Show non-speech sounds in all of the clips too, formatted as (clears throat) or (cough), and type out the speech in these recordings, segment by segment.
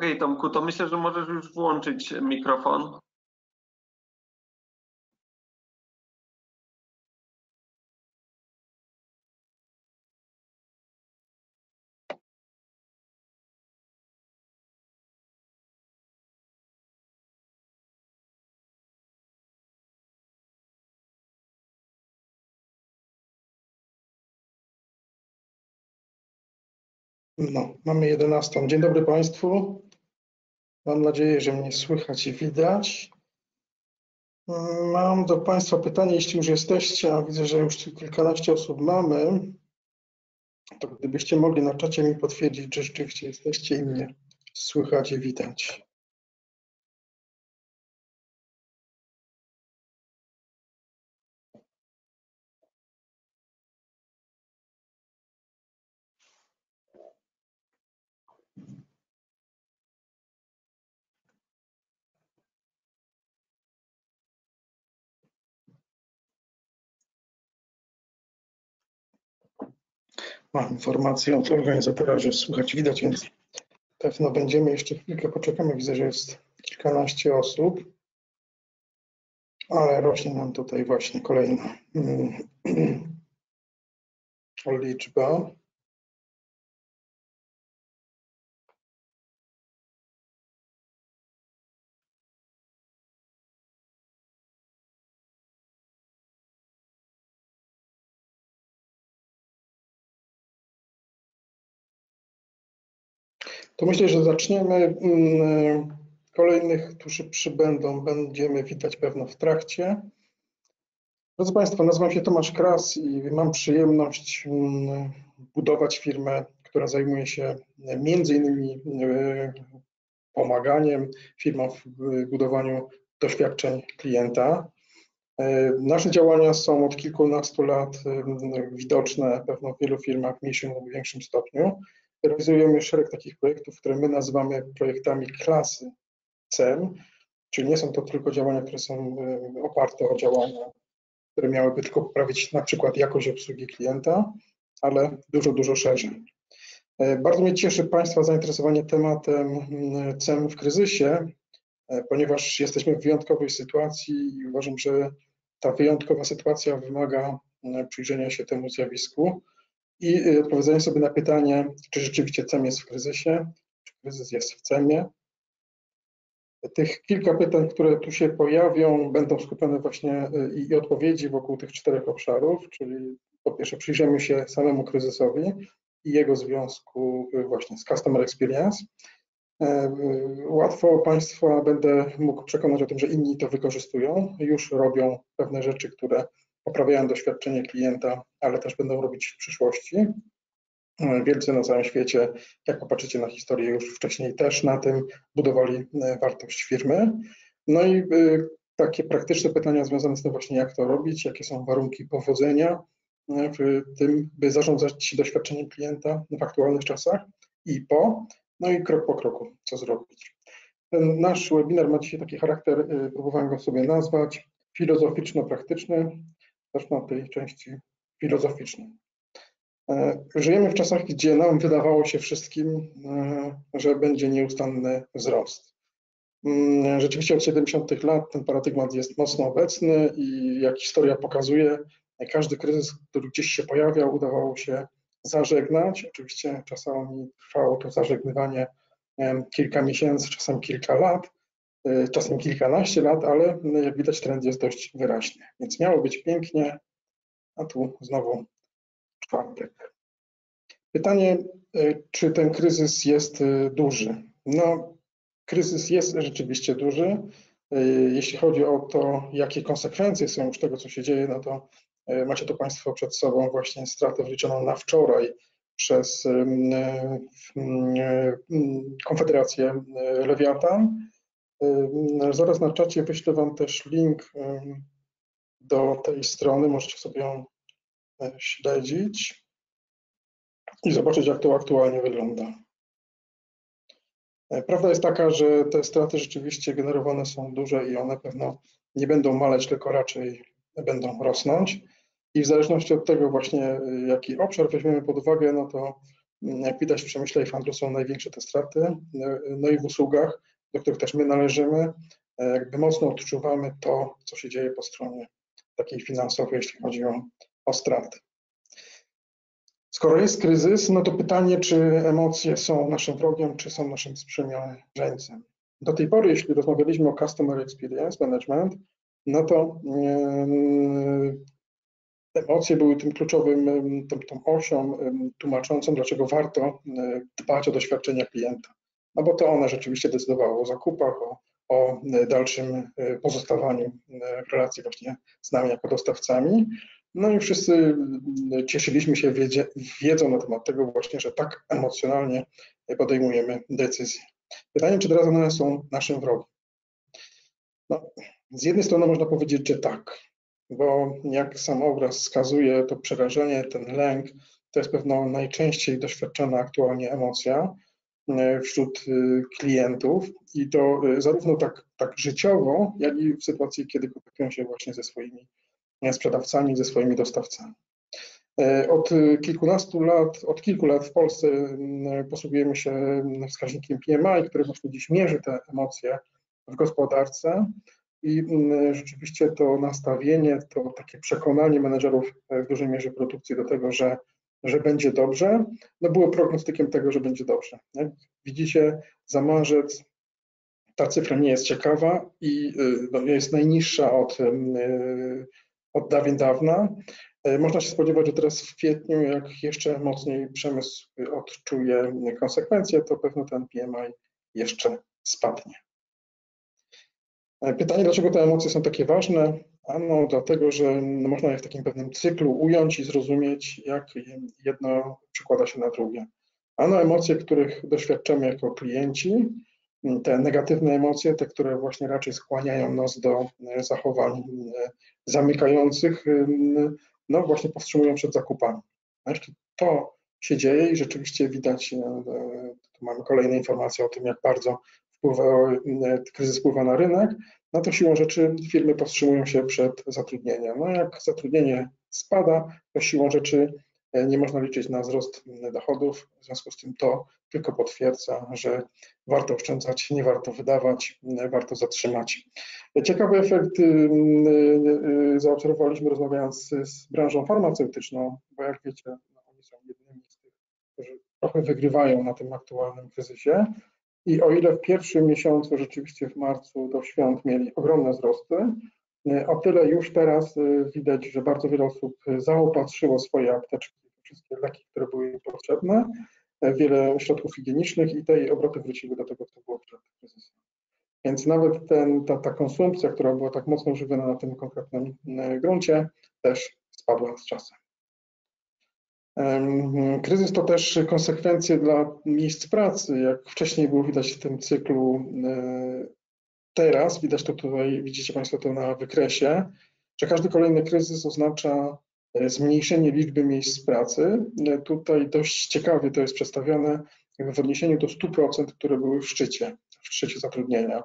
Okej, Tomku, to myślę, że możesz już włączyć mikrofon. No, mamy 11. Dzień dobry Państwu. Mam nadzieję, że mnie słychać i widać. Mam do Państwa pytanie, jeśli już jesteście, a widzę, że już kilkanaście osób mamy, to gdybyście mogli na czacie mi potwierdzić, że rzeczywiście jesteście i mnie słychać i widać. Mam informację od organizatora, że słychać, widać, więc pewno będziemy jeszcze chwilkę poczekamy. Widzę, że jest kilkanaście osób, ale rośnie nam tutaj właśnie kolejna mm, (clears throat) liczba. To myślę, że zaczniemy. mm, Kolejnych, którzy przybędą, będziemy witać pewno w trakcie. Drodzy Państwo, nazywam się Tomasz Kras i mam przyjemność mm, budować firmę, która zajmuje się między innymi e, pomaganiem firmom w budowaniu doświadczeń klienta. E, Nasze działania są od kilkunastu lat e, widoczne pewno w wielu firmach w mniejszym lub większym stopniu. Realizujemy szereg takich projektów, które my nazywamy projektami klasy CEM, czyli nie są to tylko działania, które są e, oparte o działania, które miałyby tylko poprawić na przykład jakość obsługi klienta, ale dużo, dużo szerzej. E, Bardzo mnie cieszy Państwa zainteresowanie tematem mm, CEM w kryzysie, e, ponieważ jesteśmy w wyjątkowej sytuacji i uważam, że ta wyjątkowa sytuacja wymaga mm, przyjrzenia się temu zjawisku i y, odpowiedzenia sobie na pytanie, czy rzeczywiście CEM jest w kryzysie, czy kryzys jest w CEMie. Tych kilka pytań, które tu się pojawią, będą skupione właśnie y, i, odpowiedzi wokół tych czterech obszarów, czyli po pierwsze przyjrzymy się samemu kryzysowi i jego związku y, właśnie z Customer Experience. E, Łatwo Państwa będę mógł przekonać o tym, że inni to wykorzystują, już robią pewne rzeczy, które poprawiają doświadczenie klienta, ale też będą robić w przyszłości. E, Wielcy na całym świecie, jak popatrzycie na historię, już wcześniej też na tym budowali e, wartość firmy. No i e, takie praktyczne pytania związane z tym właśnie, jak to robić, jakie są warunki powodzenia w tym, by zarządzać doświadczeniem klienta w aktualnych czasach i po, no i krok po kroku, co zrobić. Ten nasz webinar ma dzisiaj taki charakter, próbowałem go sobie nazwać, filozoficzno-praktyczny. Zacznę od tej części filozoficznej. E, Żyjemy w czasach, gdzie nam wydawało się wszystkim, e, że będzie nieustanny wzrost. Mm, Rzeczywiście od 70 lat ten paradygmat jest mocno obecny i jak historia pokazuje, każdy kryzys, który gdzieś się pojawiał, udawało się zażegnać. Oczywiście czasami trwało to zażegnywanie em, kilka miesięcy, czasem kilka lat, e, czasem kilkanaście lat, ale jak widać trend jest dość wyraźny. Więc miało być pięknie, a tu znowu czwartek. Pytanie, y, czy ten kryzys jest y, duży? No, kryzys jest rzeczywiście duży. Y, Jeśli chodzi o to, jakie konsekwencje są już tego, co się dzieje, no to y, macie to Państwo przed sobą właśnie stratę wliczoną na wczoraj przez y, y, Konfederację y, Lewiatan. Zaraz na czacie wyślę Wam też link do tej strony, możecie sobie ją e, śledzić i zobaczyć, jak to aktualnie wygląda. E, Prawda jest taka, że te straty rzeczywiście generowane są duże i one pewno nie będą maleć, tylko raczej będą rosnąć. I w zależności od tego właśnie, y, jaki obszar weźmiemy pod uwagę, no to Jak widać w przemyśle i handlu są największe te straty, no i w usługach, do których też my należymy, jakby mocno odczuwamy to, co się dzieje po stronie takiej finansowej, jeśli chodzi o, o straty. Skoro jest kryzys, no to pytanie, czy emocje są naszym wrogiem, czy są naszym sprzymierzeńcem. Do tej pory, jeśli rozmawialiśmy o Customer Experience Management, no to emocje były tym kluczowym, tą, tą osią tłumaczącą, dlaczego warto dbać o doświadczenia klienta. No bo to one rzeczywiście decydowały o zakupach, o, o dalszym pozostawaniu w relacji właśnie z nami jako dostawcami. No i wszyscy cieszyliśmy się wiedzie, wiedzą na temat tego właśnie, że tak emocjonalnie podejmujemy decyzje. Pytanie, czy teraz one są naszym wrogiem? No, z jednej strony można powiedzieć, że tak, bo jak sam obraz wskazuje, to przerażenie, ten lęk, to jest pewno najczęściej doświadczana aktualnie emocja e, wśród e, klientów i to e, zarówno tak, tak życiowo, jak i w sytuacji, kiedy kontaktują się właśnie ze swoimi sprzedawcami, ze swoimi dostawcami. Od kilkunastu lat, od kilku lat w Polsce posługujemy się wskaźnikiem PMI, który właśnie dziś mierzy te emocje w gospodarce i rzeczywiście to nastawienie, to takie przekonanie menedżerów w dużej mierze produkcji do tego, że, że będzie dobrze, no było prognostykiem tego, że będzie dobrze. Nie? Widzicie, za marzec ta cyfra nie jest ciekawa i no, jest najniższa od, od dawien dawna. E, można się spodziewać, że teraz w kwietniu, jak jeszcze mocniej przemysł odczuje konsekwencje, to pewno ten PMI jeszcze spadnie. Pytanie, dlaczego te emocje są takie ważne? Ano dlatego, że można je w takim pewnym cyklu ująć i zrozumieć, jak jedno przekłada się na drugie. Ano emocje, których doświadczamy jako klienci, te negatywne emocje, te, które właśnie raczej skłaniają nas do e, zachowań e, zamykających, no właśnie powstrzymują przed zakupami. Jeśli to się dzieje i rzeczywiście widać, tu mamy kolejne informacje o tym, jak bardzo wpływa, kryzys wpływa na rynek, no to siłą rzeczy firmy powstrzymują się przed zatrudnieniem. No jak zatrudnienie spada, to siłą rzeczy e, nie można liczyć na wzrost dochodów, w związku z tym to tylko potwierdza, że warto oszczędzać, nie warto wydawać, warto zatrzymać. Ciekawy efekt y, y, y, zaobserwowaliśmy rozmawiając z branżą farmaceutyczną, bo jak wiecie, no oni są jednymi z tych, którzy trochę wygrywają na tym aktualnym kryzysie. I o ile w pierwszym miesiącu, rzeczywiście w marcu do świąt mieli ogromne wzrosty, o tyle już teraz widać, że bardzo wiele osób zaopatrzyło swoje apteczki, wszystkie leki, które były im potrzebne, wiele środków higienicznych i te obroty wróciły do tego, co było przed kryzysem. Więc nawet ten, ta, ta konsumpcja, która była tak mocno żywiona na tym konkretnym gruncie, też spadła z czasem. Kryzys to też konsekwencje dla miejsc pracy, jak wcześniej było widać w tym cyklu. E, teraz widać to tutaj, widzicie Państwo to na wykresie, że każdy kolejny kryzys oznacza e, zmniejszenie liczby miejsc pracy. E, tutaj dość ciekawie to jest przedstawione w odniesieniu do 100%, które były w szczycie, w szczycie zatrudnienia.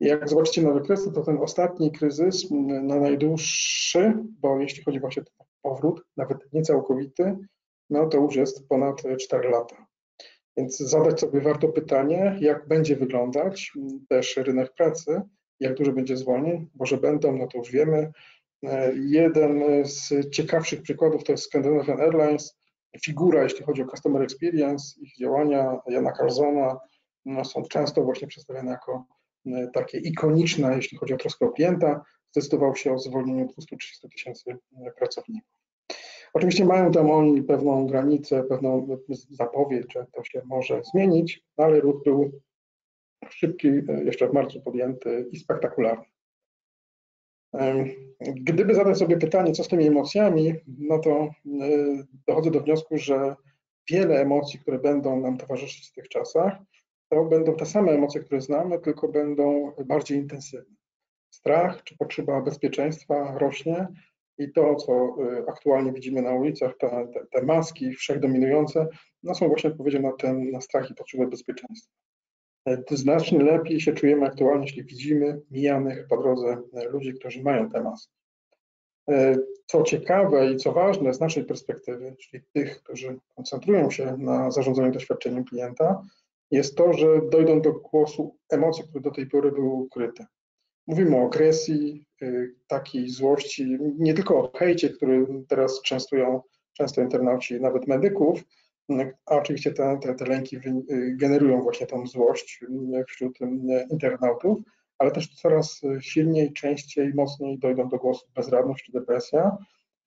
Jak zobaczycie na wykresy, to ten ostatni kryzys, na najdłuższy, bo jeśli chodzi właśnie o powrót, nawet niecałkowity, no to już jest ponad 4 lata. Więc zadać sobie warto pytanie, jak będzie wyglądać też rynek pracy, jak dużo będzie zwolnień, bo że będą, no to już wiemy. Jeden z ciekawszych przykładów to jest Scandinavian Airlines. Figura, jeśli chodzi o customer experience, ich działania Jana Carzona no, są często właśnie przedstawiane jako e, takie ikoniczne, jeśli chodzi o troskę o klienta. Zdecydował się o zwolnieniu 230 tysięcy pracowników. Oczywiście mają tam oni pewną granicę, pewną zapowiedź, że to się może zmienić, ale ruch był szybki, jeszcze w marcu podjęty i spektakularny. Gdyby zadać sobie pytanie, co z tymi emocjami, no to e, dochodzę do wniosku, że wiele emocji, które będą nam towarzyszyć w tych czasach, to będą te same emocje, które znamy, tylko będą bardziej intensywne. Strach czy potrzeba bezpieczeństwa rośnie, i to, co y, aktualnie widzimy na ulicach, te, te, te maski wszechdominujące, no są właśnie odpowiedzią na ten na strach i potrzebę bezpieczeństwa. E, znacznie lepiej się czujemy aktualnie, jeśli widzimy mijanych po drodze e, ludzi, którzy mają te maski. Co ciekawe i co ważne z naszej perspektywy, czyli tych, którzy koncentrują się na zarządzaniu doświadczeniem klienta, jest to, że dojdą do głosu emocje, które do tej pory były ukryte. Mówimy o agresji, y, takiej złości, nie tylko o hejcie, który teraz częstują często internauci, nawet medyków, y, a oczywiście te, te, te lęki y, generują właśnie tą złość wśród internautów, ale też coraz silniej, częściej, mocniej dojdą do głosu bezradność czy depresja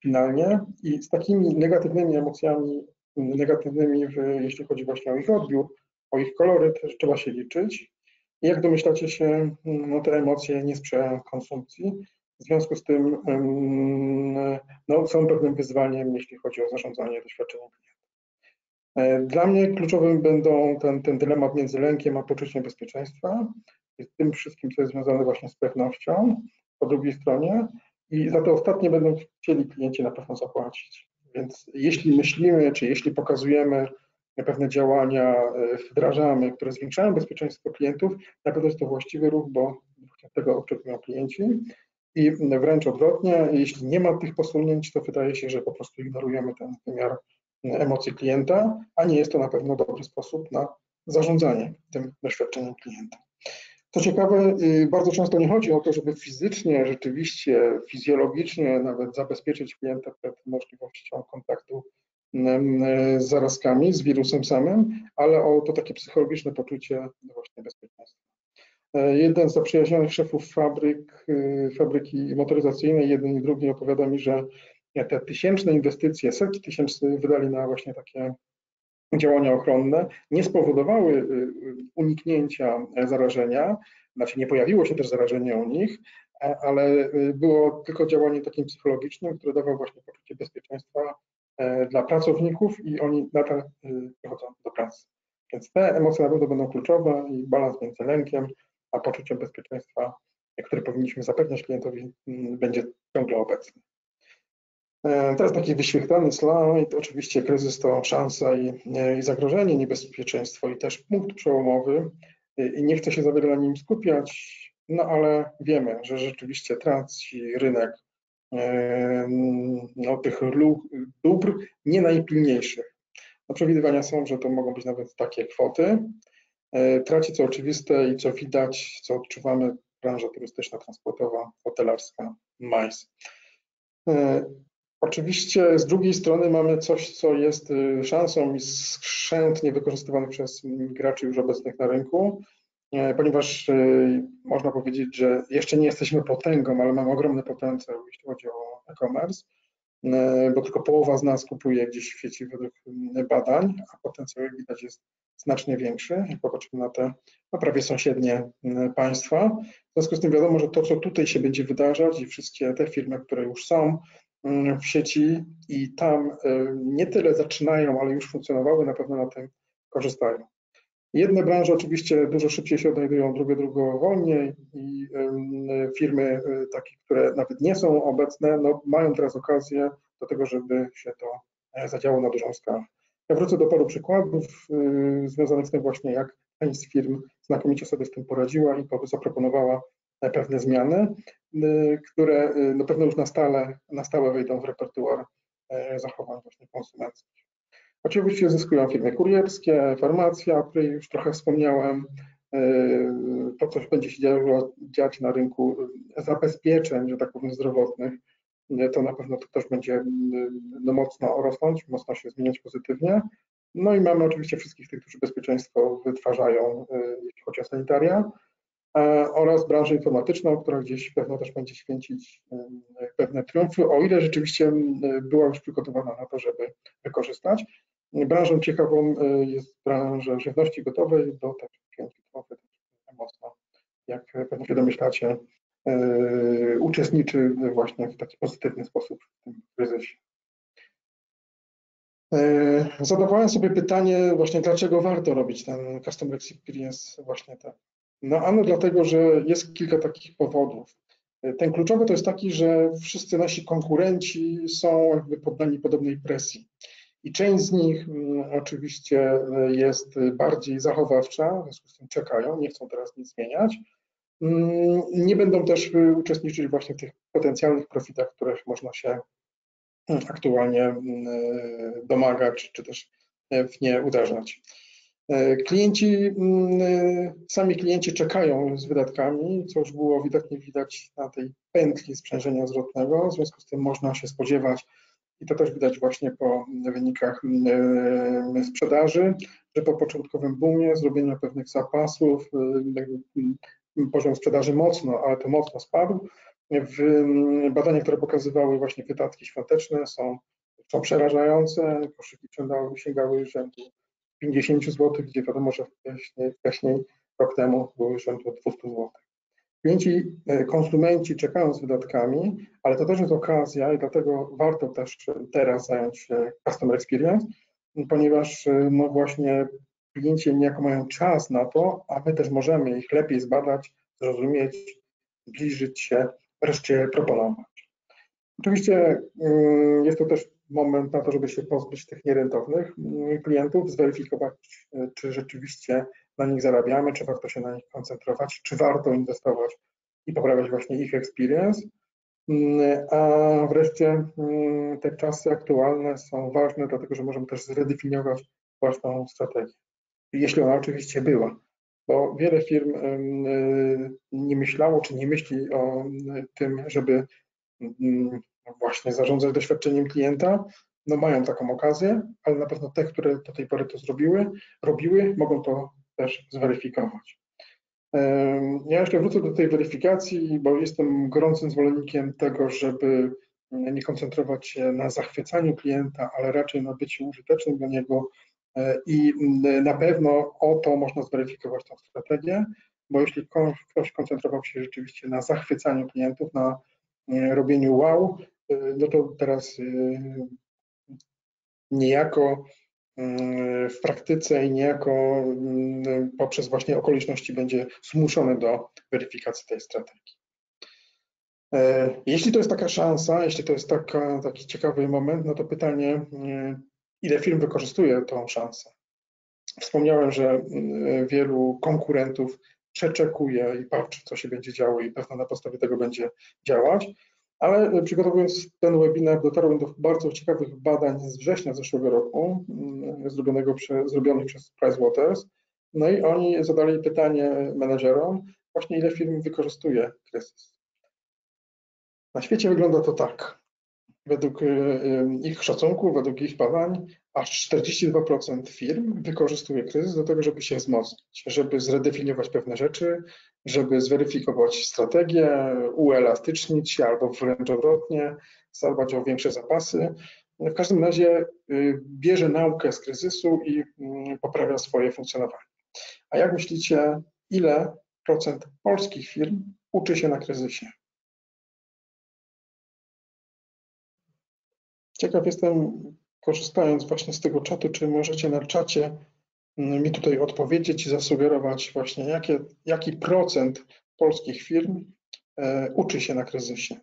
finalnie i z takimi negatywnymi emocjami, negatywnymi, jeśli chodzi właśnie o ich odbiór, o ich kolory, też trzeba się liczyć. Jak domyślacie się, no, te emocje nie sprzyjają konsumpcji. W związku z tym em, no, są pewnym wyzwaniem, jeśli chodzi o zarządzanie doświadczeniem klienta. E, Dla mnie kluczowym będą ten, ten dylemat między lękiem a poczuciem bezpieczeństwa, i tym wszystkim, co jest związane właśnie z pewnością po drugiej stronie i za te ostatnie będą chcieli klienci na pewno zapłacić. Więc jeśli myślimy, czy jeśli pokazujemy pewne działania, e, wdrażamy, które zwiększają bezpieczeństwo klientów, na pewno jest to właściwy ruch, bo tego oczekują klienci. I wręcz odwrotnie, jeśli nie ma tych posunięć, to wydaje się, że po prostu ignorujemy ten wymiar emocji klienta, a nie jest to na pewno dobry sposób na zarządzanie tym doświadczeniem klienta. Co ciekawe, y, bardzo często nie chodzi o to, żeby fizycznie, rzeczywiście, fizjologicznie nawet zabezpieczyć klienta przed możliwością kontaktu z zarazkami, z wirusem samym, ale o to takie psychologiczne poczucie właśnie bezpieczeństwa. E, Jeden z zaprzyjaźnionych szefów fabryk, y, fabryki motoryzacyjnej, jeden i drugi opowiada mi, że te tysięczne inwestycje, setki tysięcy wydali na właśnie takie działania ochronne, nie spowodowały uniknięcia zarażenia, znaczy nie pojawiło się też zarażenie u nich, e, ale było tylko działanie takim psychologicznym, które dawało właśnie poczucie bezpieczeństwa e, dla pracowników i oni nadal y, przychodzą do pracy. Więc te emocje na pewno będą kluczowe i balans między lękiem a poczuciem bezpieczeństwa, które powinniśmy zapewniać klientowi, mm, będzie ciągle obecny. E, Teraz taki wyświetlany slajd. Oczywiście kryzys to szansa i, i zagrożenie, niebezpieczeństwo i też punkt przełomowy. I nie chcę się za wiele na nim skupiać, no ale wiemy, że rzeczywiście traci rynek e, no, tych dóbr nie najpilniejszych. No, przewidywania są, że to mogą być nawet takie kwoty. E, Traci co oczywiste i co widać, co odczuwamy branża turystyczna, transportowa, hotelarska, MICE. E, Oczywiście z drugiej strony mamy coś, co jest y, szansą i skrzętnie wykorzystywane przez graczy już obecnych na rynku, ponieważ y, można powiedzieć, że jeszcze nie jesteśmy potęgą, ale mamy ogromny potencjał, jeśli chodzi o e-commerce, e, bo tylko połowa z nas kupuje gdzieś w sieci według badań, a potencjał, jak widać, jest znacznie większy, jak popatrzymy na te no, prawie sąsiednie państwa. W związku z tym wiadomo, że to, co tutaj się będzie wydarzać i wszystkie te firmy, które już są, w sieci i tam nie tyle zaczynają, ale już funkcjonowały, na pewno na tym korzystają. Jedne branże oczywiście dużo szybciej się odnajdują, drugie drugo wolniej i firmy y, takie, które nawet nie są obecne, no, mają teraz okazję do tego, żeby się to e, zadziało na dużą skalę. Ja wrócę do paru przykładów y, związanych z tym właśnie, jak część z firm znakomicie sobie z tym poradziła i po- zaproponowała e, pewne zmiany, które y, no pewno już na stałe, na stałe wejdą w repertuar e, zachowań właśnie konsumenckich. Oczywiście zyskują firmy kurierskie, farmacja, o której już trochę wspomniałem, e, to, co będzie się działo, dziać na rynku e, zabezpieczeń, że tak powiem, zdrowotnych, e, to na pewno to też będzie mm, no, mocno rosnąć, mocno się zmieniać pozytywnie. No i mamy oczywiście wszystkich tych, którzy bezpieczeństwo wytwarzają, e, jeśli chodzi o sanitaria, e, oraz branżę informatyczną, która gdzieś pewno też będzie święcić e, pewne triumfy, o ile rzeczywiście była już przygotowana na to, żeby wykorzystać. Branżą ciekawą e, jest branża żywności gotowej, święci triumfy też mocno, jak pewnie się domyślacie, e, uczestniczy właśnie w taki pozytywny sposób w tym kryzysie. E, Zadawałem sobie pytanie właśnie, dlaczego warto robić ten Customer Experience właśnie tak. No ano dlatego, że jest kilka takich powodów. Ten kluczowy to jest taki, że wszyscy nasi konkurenci są jakby poddani podobnej presji. I część z nich mm, oczywiście e, jest bardziej zachowawcza, w związku z tym czekają, nie chcą teraz nic zmieniać. mm, nie będą też y, uczestniczyć właśnie w tych potencjalnych profitach, których można się mm, aktualnie y, domagać, czy też y, w nie uderzać. Klienci, y, sami klienci czekają z wydatkami, co już było widocznie widać na tej pętli sprzężenia zwrotnego, w związku z tym można się spodziewać, i to też widać właśnie po wynikach mm, sprzedaży, że po początkowym boomie, zrobienia pewnych zapasów, y, poziom sprzedaży mocno, ale to mocno spadł. W mm, badaniach, które pokazywały właśnie wydatki świąteczne są, są przerażające, koszyki sięgały, sięgały rzędu 50 zł, gdzie wiadomo, że wcześniej, wcześniej rok temu były rzędu 200 zł. Klienci, e, konsumenci czekają z wydatkami, ale to też jest okazja i dlatego warto też teraz zająć się Customer Experience, ponieważ e, no właśnie klienci niejako mają czas na to, a my też możemy ich lepiej zbadać, zrozumieć, zbliżyć się, wreszcie proponować. Oczywiście mm, jest to też moment na to, żeby się pozbyć tych nierentownych mm, klientów, zweryfikować, e, czy rzeczywiście na nich zarabiamy, czy warto się na nich koncentrować, czy warto inwestować i poprawiać właśnie ich experience. Mm, A wreszcie mm, te czasy aktualne są ważne, dlatego że możemy też zredefiniować własną strategię. Jeśli ona oczywiście była, bo wiele firm y, nie myślało, czy nie myśli o y, tym, żeby mm, właśnie zarządzać doświadczeniem klienta, no mają taką okazję, ale na pewno te, które do tej pory to zrobiły, robiły, mogą to też zweryfikować. Ja jeszcze wrócę do tej weryfikacji, bo jestem gorącym zwolennikiem tego, żeby nie koncentrować się na zachwycaniu klienta, ale raczej na byciu użytecznym dla niego e, i na pewno o to można zweryfikować tą strategię, bo jeśli ktoś koncentrował się rzeczywiście na zachwycaniu klientów, na e, robieniu wow, e, no to teraz niejako w praktyce i niejako mm, poprzez właśnie okoliczności będzie zmuszony do weryfikacji tej strategii. E, jeśli to jest taka szansa, jeśli to jest taka, taki ciekawy moment, no to pytanie, e, ile firm wykorzystuje tą szansę? Wspomniałem, że mm, wielu konkurentów przeczekuje i patrzy, co się będzie działo i pewno na podstawie tego będzie działać. Ale przygotowując ten webinar, dotarłem do bardzo ciekawych badań z września zeszłego roku, mm, zrobionego prze, zrobionych przez Pricewaterhouse. No i oni zadali pytanie menedżerom, właśnie ile firm wykorzystuje kryzys. Na świecie wygląda to tak. Według y, y, ich szacunków, według ich badań, aż 42% firm wykorzystuje kryzys do tego, żeby się wzmocnić, żeby zredefiniować pewne rzeczy, żeby zweryfikować strategię, uelastycznić albo wręcz odwrotnie, zadbać o większe zapasy. W każdym razie y, bierze naukę z kryzysu i mm, poprawia swoje funkcjonowanie. A jak myślicie, ile procent polskich firm uczy się na kryzysie? Ciekaw jestem, korzystając właśnie z tego czatu, czy możecie na czacie mi tutaj odpowiedzieć i zasugerować właśnie, jakie, jaki procent polskich firm e, uczy się na kryzysie.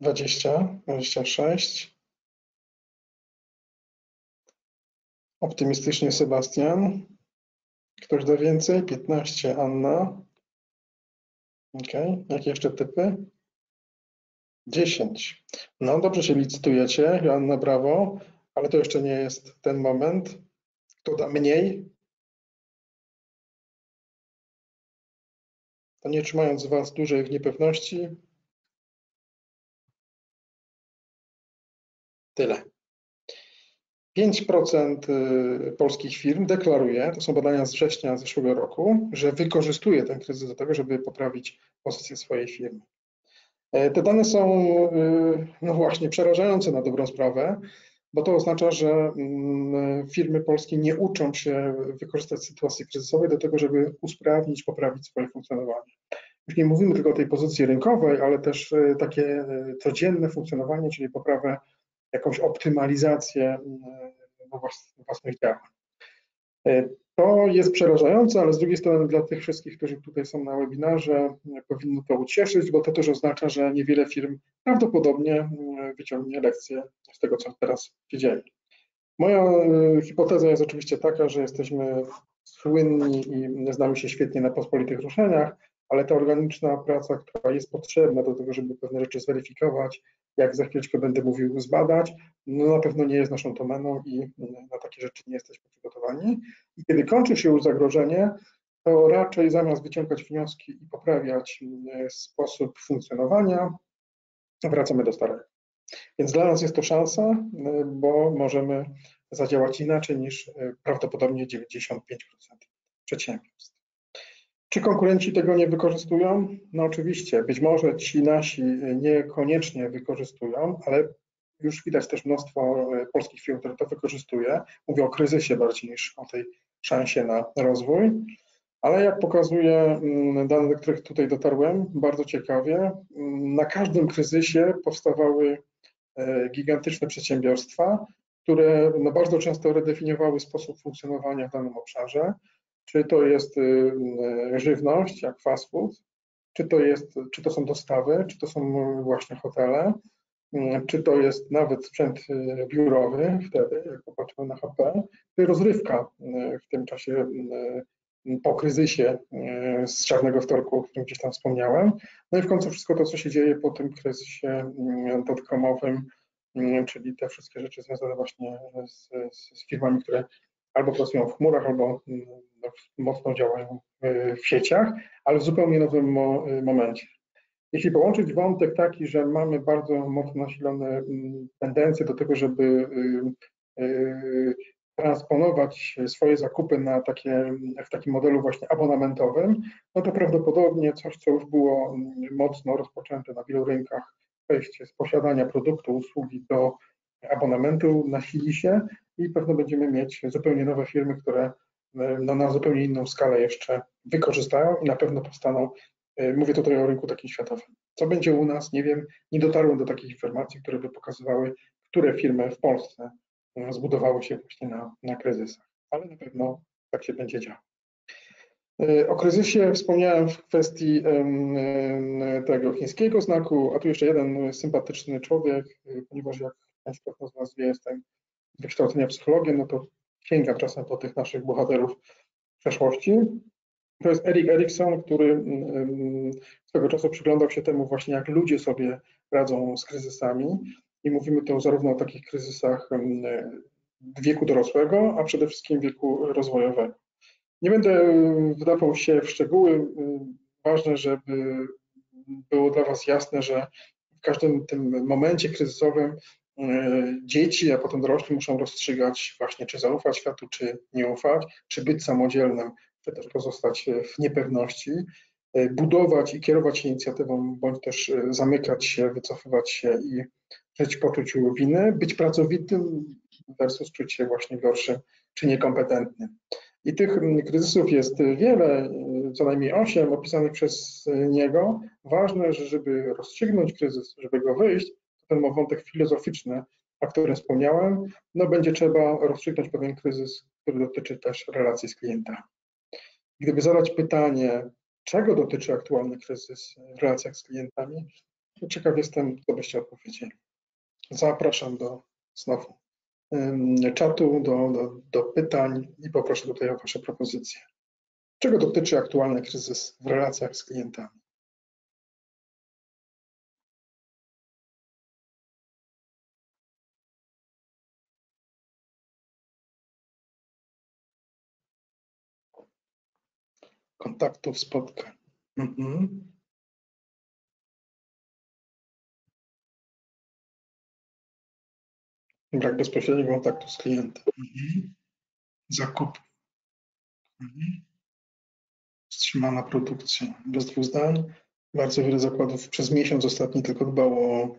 Dwadzieścia, dwadzieścia sześć. Optymistycznie Sebastian. Ktoś da więcej? 15 Anna. Ok, jakie jeszcze typy? 10. No dobrze się licytujecie, Joanna, brawo, ale to jeszcze nie jest ten moment. Kto da mniej? To nie trzymając Was dłużej w niepewności. Tyle. 5% y, polskich firm deklaruje, to są badania z września zeszłego roku, że wykorzystuje ten kryzys do tego, żeby poprawić pozycję swojej firmy. E, te dane są y, no właśnie przerażające na dobrą sprawę, bo to oznacza, że mm, firmy polskie nie uczą się wykorzystać sytuacji kryzysowej do tego, żeby usprawnić, poprawić swoje funkcjonowanie. Już nie mówimy tylko o tej pozycji rynkowej, ale też y, takie codzienne funkcjonowanie, czyli poprawę jakąś optymalizację mm, własnych działań. E, To jest przerażające, ale z drugiej strony dla tych wszystkich, którzy tutaj są na webinarze, powinno to ucieszyć, bo to też oznacza, że niewiele firm prawdopodobnie mm, wyciągnie lekcje z tego, co teraz się dzieje. Moja y, hipoteza jest oczywiście taka, że jesteśmy słynni i znamy się świetnie na pospolitych ruszeniach, ale ta organiczna praca, która jest potrzebna do tego, żeby pewne rzeczy zweryfikować, jak za chwileczkę będę mówił, zbadać, no na pewno nie jest naszą domeną i na takie rzeczy nie jesteśmy przygotowani. I kiedy kończy się już zagrożenie, to raczej zamiast wyciągać wnioski i poprawiać mm, sposób funkcjonowania, wracamy do starego. Więc dla nas jest to szansa, y, bo możemy zadziałać inaczej niż y, prawdopodobnie 95% przedsiębiorstw. Czy konkurenci tego nie wykorzystują? No oczywiście, być może ci nasi niekoniecznie wykorzystują, ale już widać też mnóstwo y, polskich firm, które to wykorzystuje. Mówię o kryzysie bardziej niż o tej szansie na rozwój. Ale jak pokazuje mm, dane, do których tutaj dotarłem, bardzo ciekawie, mm, na każdym kryzysie powstawały E, gigantyczne przedsiębiorstwa, które no bardzo często redefiniowały sposób funkcjonowania w danym obszarze. Czy to jest y, y, żywność, jak fast food, czy to, jest, czy to są dostawy, czy to są właśnie hotele, y, czy to jest nawet sprzęt biurowy, wtedy, jak popatrzymy na HP, czy rozrywka w tym czasie po kryzysie z czarnego wtorku, o którym gdzieś tam wspomniałem. No i w końcu wszystko to, co się dzieje po tym kryzysie dotcomowym, czyli te wszystkie rzeczy związane właśnie z, z firmami, które albo pracują w chmurach, albo no, mocno działają w sieciach, ale w zupełnie nowym mo, momencie. Jeśli połączyć wątek taki, że mamy bardzo mocno nasilone tendencje do tego, żeby transponować swoje zakupy na takie, w takim modelu właśnie abonamentowym, no to prawdopodobnie coś, co już było mocno rozpoczęte na wielu rynkach, przejście z posiadania produktu, usługi do abonamentu nasili się i pewno będziemy mieć zupełnie nowe firmy, które no, na zupełnie inną skalę jeszcze wykorzystają i na pewno powstaną. Mówię tutaj o rynku takim światowym. Co będzie u nas, nie wiem, nie dotarłem do takich informacji, które by pokazywały, które firmy w Polsce zbudowały się właśnie na, na kryzysach, ale na pewno tak się będzie działo. E, o kryzysie wspomniałem w kwestii tego chińskiego znaku, a tu jeszcze jeden sympatyczny człowiek, e, ponieważ jak Państwo z nas wie, jestem wykształcenia psychologiem, no to sięgam czasem po tych naszych bohaterów przeszłości. To jest Erik Erikson, który swego czasu przyglądał się temu właśnie, jak ludzie sobie radzą z kryzysami i mówimy tu zarówno o takich kryzysach wieku dorosłego, a przede wszystkim wieku rozwojowego. Nie będę wdawał się w szczegóły. Ważne, żeby było dla Was jasne, że w każdym tym momencie kryzysowym dzieci, a potem dorośli muszą rozstrzygać właśnie, czy zaufać światu, czy nie ufać, czy być samodzielnym, czy też pozostać w niepewności, budować i kierować inicjatywą, bądź też zamykać się, wycofywać się i żyć w poczuciu winy, być pracowitym versus czuć się właśnie gorszym czy niekompetentnym. I tych kryzysów jest wiele, co najmniej osiem opisanych przez niego. Ważne, że żeby rozstrzygnąć kryzys, żeby go wyjść, ten wątek filozoficzny, o którym wspomniałem, no będzie trzeba rozstrzygnąć pewien kryzys, który dotyczy też relacji z klientami. Gdyby zadać pytanie, czego dotyczy aktualny kryzys w relacjach z klientami, to ciekaw jestem, co byście odpowiedzieli. Zapraszam do znowu czatu, do, do, do pytań i poproszę tutaj o Wasze propozycje. Czego dotyczy aktualny kryzys w relacjach z klientami? Kontaktów, spotkań. Mhm. Brak bezpośredniego kontaktu z klientem. Mhm. Zakup. Mhm. Wstrzymana produkcja. Bez dwóch zdań. Bardzo wiele zakładów przez miesiąc ostatni tylko dbało o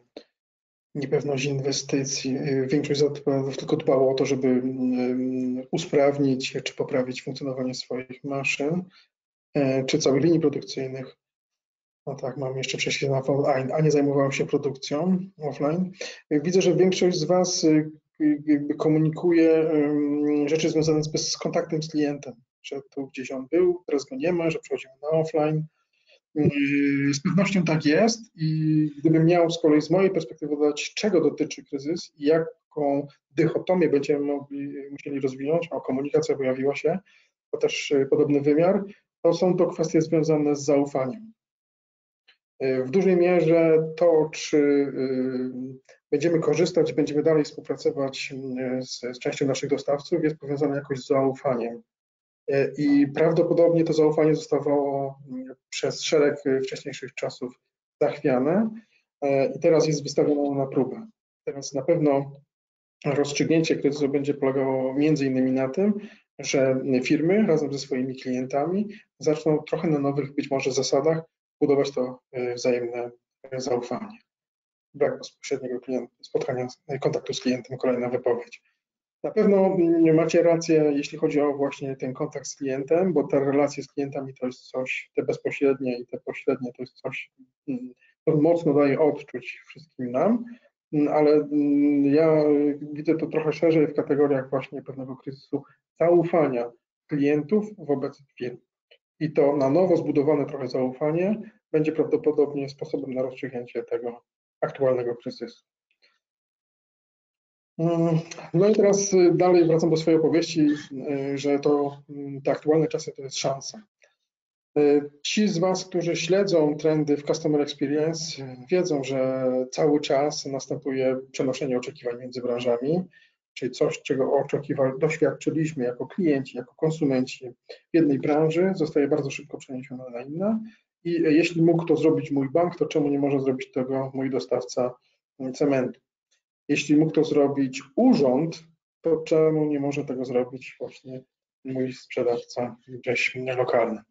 niepewność inwestycji. Większość zakładów tylko dbało o to, żeby mm, usprawnić czy poprawić funkcjonowanie swoich maszyn czy całej linii produkcyjnych. No tak, mam jeszcze przejście na online, a nie zajmowałem się produkcją offline. Widzę, że większość z Was y, jakby komunikuje em, rzeczy związane z, z kontaktem z klientem, że tu gdzieś on był, teraz go nie ma, że przechodzimy na offline. Z pewnością tak jest i gdybym miał z kolei z mojej perspektywy dodać, czego dotyczy kryzys i jaką dychotomię będziemy mogli, musieli rozwinąć, a komunikacja pojawiła się, to też podobny wymiar, to są to kwestie związane z zaufaniem. Yy, W dużej mierze to, czy yy, będziemy korzystać, będziemy dalej współpracować z, z częścią naszych dostawców, jest powiązane jakoś z zaufaniem. E, I prawdopodobnie to zaufanie zostawało przez szereg e, wcześniejszych czasów zachwiane e, i teraz jest wystawione na próbę. Teraz na pewno rozstrzygnięcie kryzysu będzie polegało między innymi na tym, że firmy razem ze swoimi klientami zaczną trochę na nowych być może zasadach budować to e, wzajemne e, zaufanie. Brak bezpośredniego spotkania, z- kontaktu z klientem, kolejna wypowiedź. Na pewno mm, macie rację, jeśli chodzi o właśnie ten kontakt z klientem, bo te relacje z klientami to jest coś, te bezpośrednie i te pośrednie to jest coś, mm, co mocno daje odczuć wszystkim nam, ale mm, ja widzę to trochę szerzej w kategoriach właśnie pewnego kryzysu zaufania klientów wobec firm. I to na nowo zbudowane trochę zaufanie będzie prawdopodobnie sposobem na rozstrzygnięcie tego aktualnego kryzysu. Mm, No i teraz y, dalej wracam do swojej opowieści, y, że to mm, te aktualne czasy to jest szansa. Y, Ci z Was, którzy śledzą trendy w Customer Experience, wiedzą, że cały czas następuje przenoszenie oczekiwań między branżami, czyli coś, czego oczekiwa, doświadczyliśmy jako klienci, jako konsumenci w jednej branży, zostaje bardzo szybko przeniesione na inne. I jeśli mógł to zrobić mój bank, to czemu nie może zrobić tego mój dostawca cementu? Jeśli mógł to zrobić urząd, to czemu nie może tego zrobić właśnie mój sprzedawca gdzieś lokalny?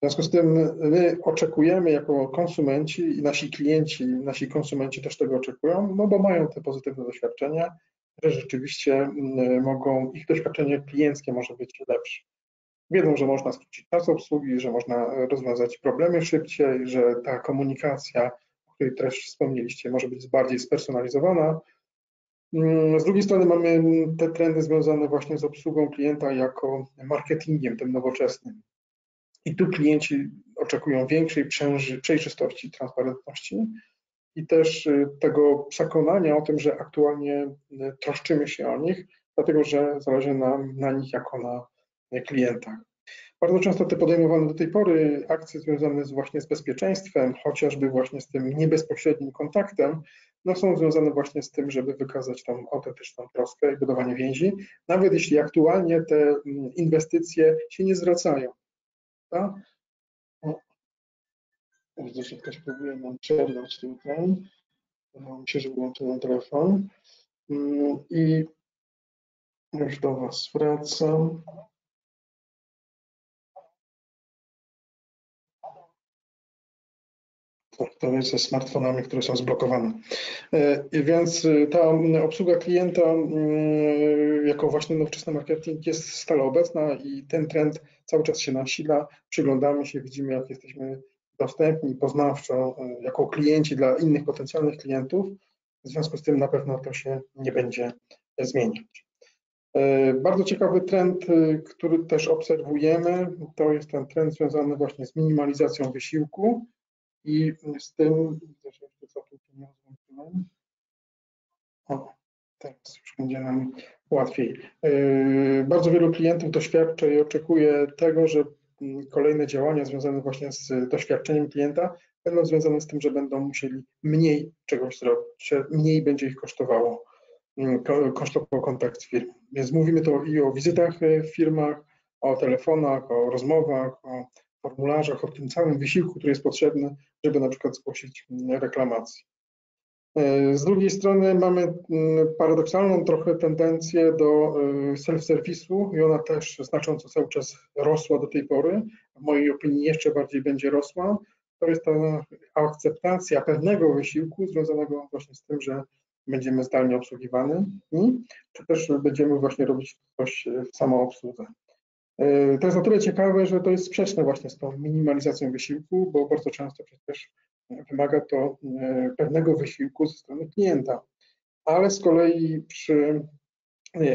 W związku z tym my oczekujemy jako konsumenci i nasi klienci, nasi konsumenci też tego oczekują, no bo mają te pozytywne doświadczenia, że rzeczywiście mm, mogą, ich doświadczenie klienckie może być lepsze. Wiedzą, że można skrócić czas obsługi, że można rozwiązać problemy szybciej, że ta komunikacja, o której też wspomnieliście, może być bardziej spersonalizowana. Mm, Z drugiej strony mamy te trendy związane właśnie z obsługą klienta jako marketingiem tym nowoczesnym. I tu klienci oczekują większej przejrzystości, transparentności i też y, tego przekonania o tym, że aktualnie y, troszczymy się o nich, dlatego że zależy nam na nich jako na y, klientach. Bardzo często te podejmowane do tej pory akcje związane z właśnie z bezpieczeństwem, chociażby właśnie z tym niebezpośrednim kontaktem, no są związane właśnie z tym, żeby wykazać tą autentyczną troskę i budowanie więzi, nawet jeśli aktualnie te mm, inwestycje się nie zwracają. Tak? O, Widzę, że ktoś próbuje nam przerwać tutaj. Wydawało mi się, że wyłączyłem telefon. Mm, I już do Was wracam. To, to jest ze smartfonami, które są zblokowane. E, Więc y, ta obsługa klienta jako właśnie nowoczesny marketing jest stale obecna i ten trend cały czas się nasila. Przyglądamy się, widzimy jak jesteśmy dostępni poznawczo y, jako klienci dla innych potencjalnych klientów. W związku z tym na pewno to się nie będzie zmieniać. E, Bardzo ciekawy trend, który też obserwujemy, to jest ten trend związany właśnie z minimalizacją wysiłku i z tym, widzę, że jeszcze tu nie rozłączyłem. O, teraz już będzie nam łatwiej. E, Bardzo wielu klientów doświadcza i oczekuje tego, że mm, kolejne działania związane właśnie z doświadczeniem klienta będą związane z tym, że będą musieli mniej czegoś zrobić, mniej będzie ich kosztowało, mm, ko- kosztował kontakt z firmą. Więc mówimy to i o wizytach e, w firmach, o telefonach, o rozmowach, o formularzach, o tym całym wysiłku, który jest potrzebny, żeby na przykład zgłosić mm, reklamację. E, Z drugiej strony mamy mm, paradoksalną trochę tendencję do e, self-serwisu i ona też znacząco cały czas rosła do tej pory. W mojej opinii jeszcze bardziej będzie rosła. To jest ta akceptacja pewnego wysiłku związanego właśnie z tym, że będziemy zdalnie obsługiwani, czy też będziemy właśnie robić coś w samoobsłudze. E, To jest na tyle ciekawe, że to jest sprzeczne właśnie z tą minimalizacją wysiłku, bo bardzo często przecież wymaga to e, pewnego wysiłku ze strony klienta. Ale z kolei przy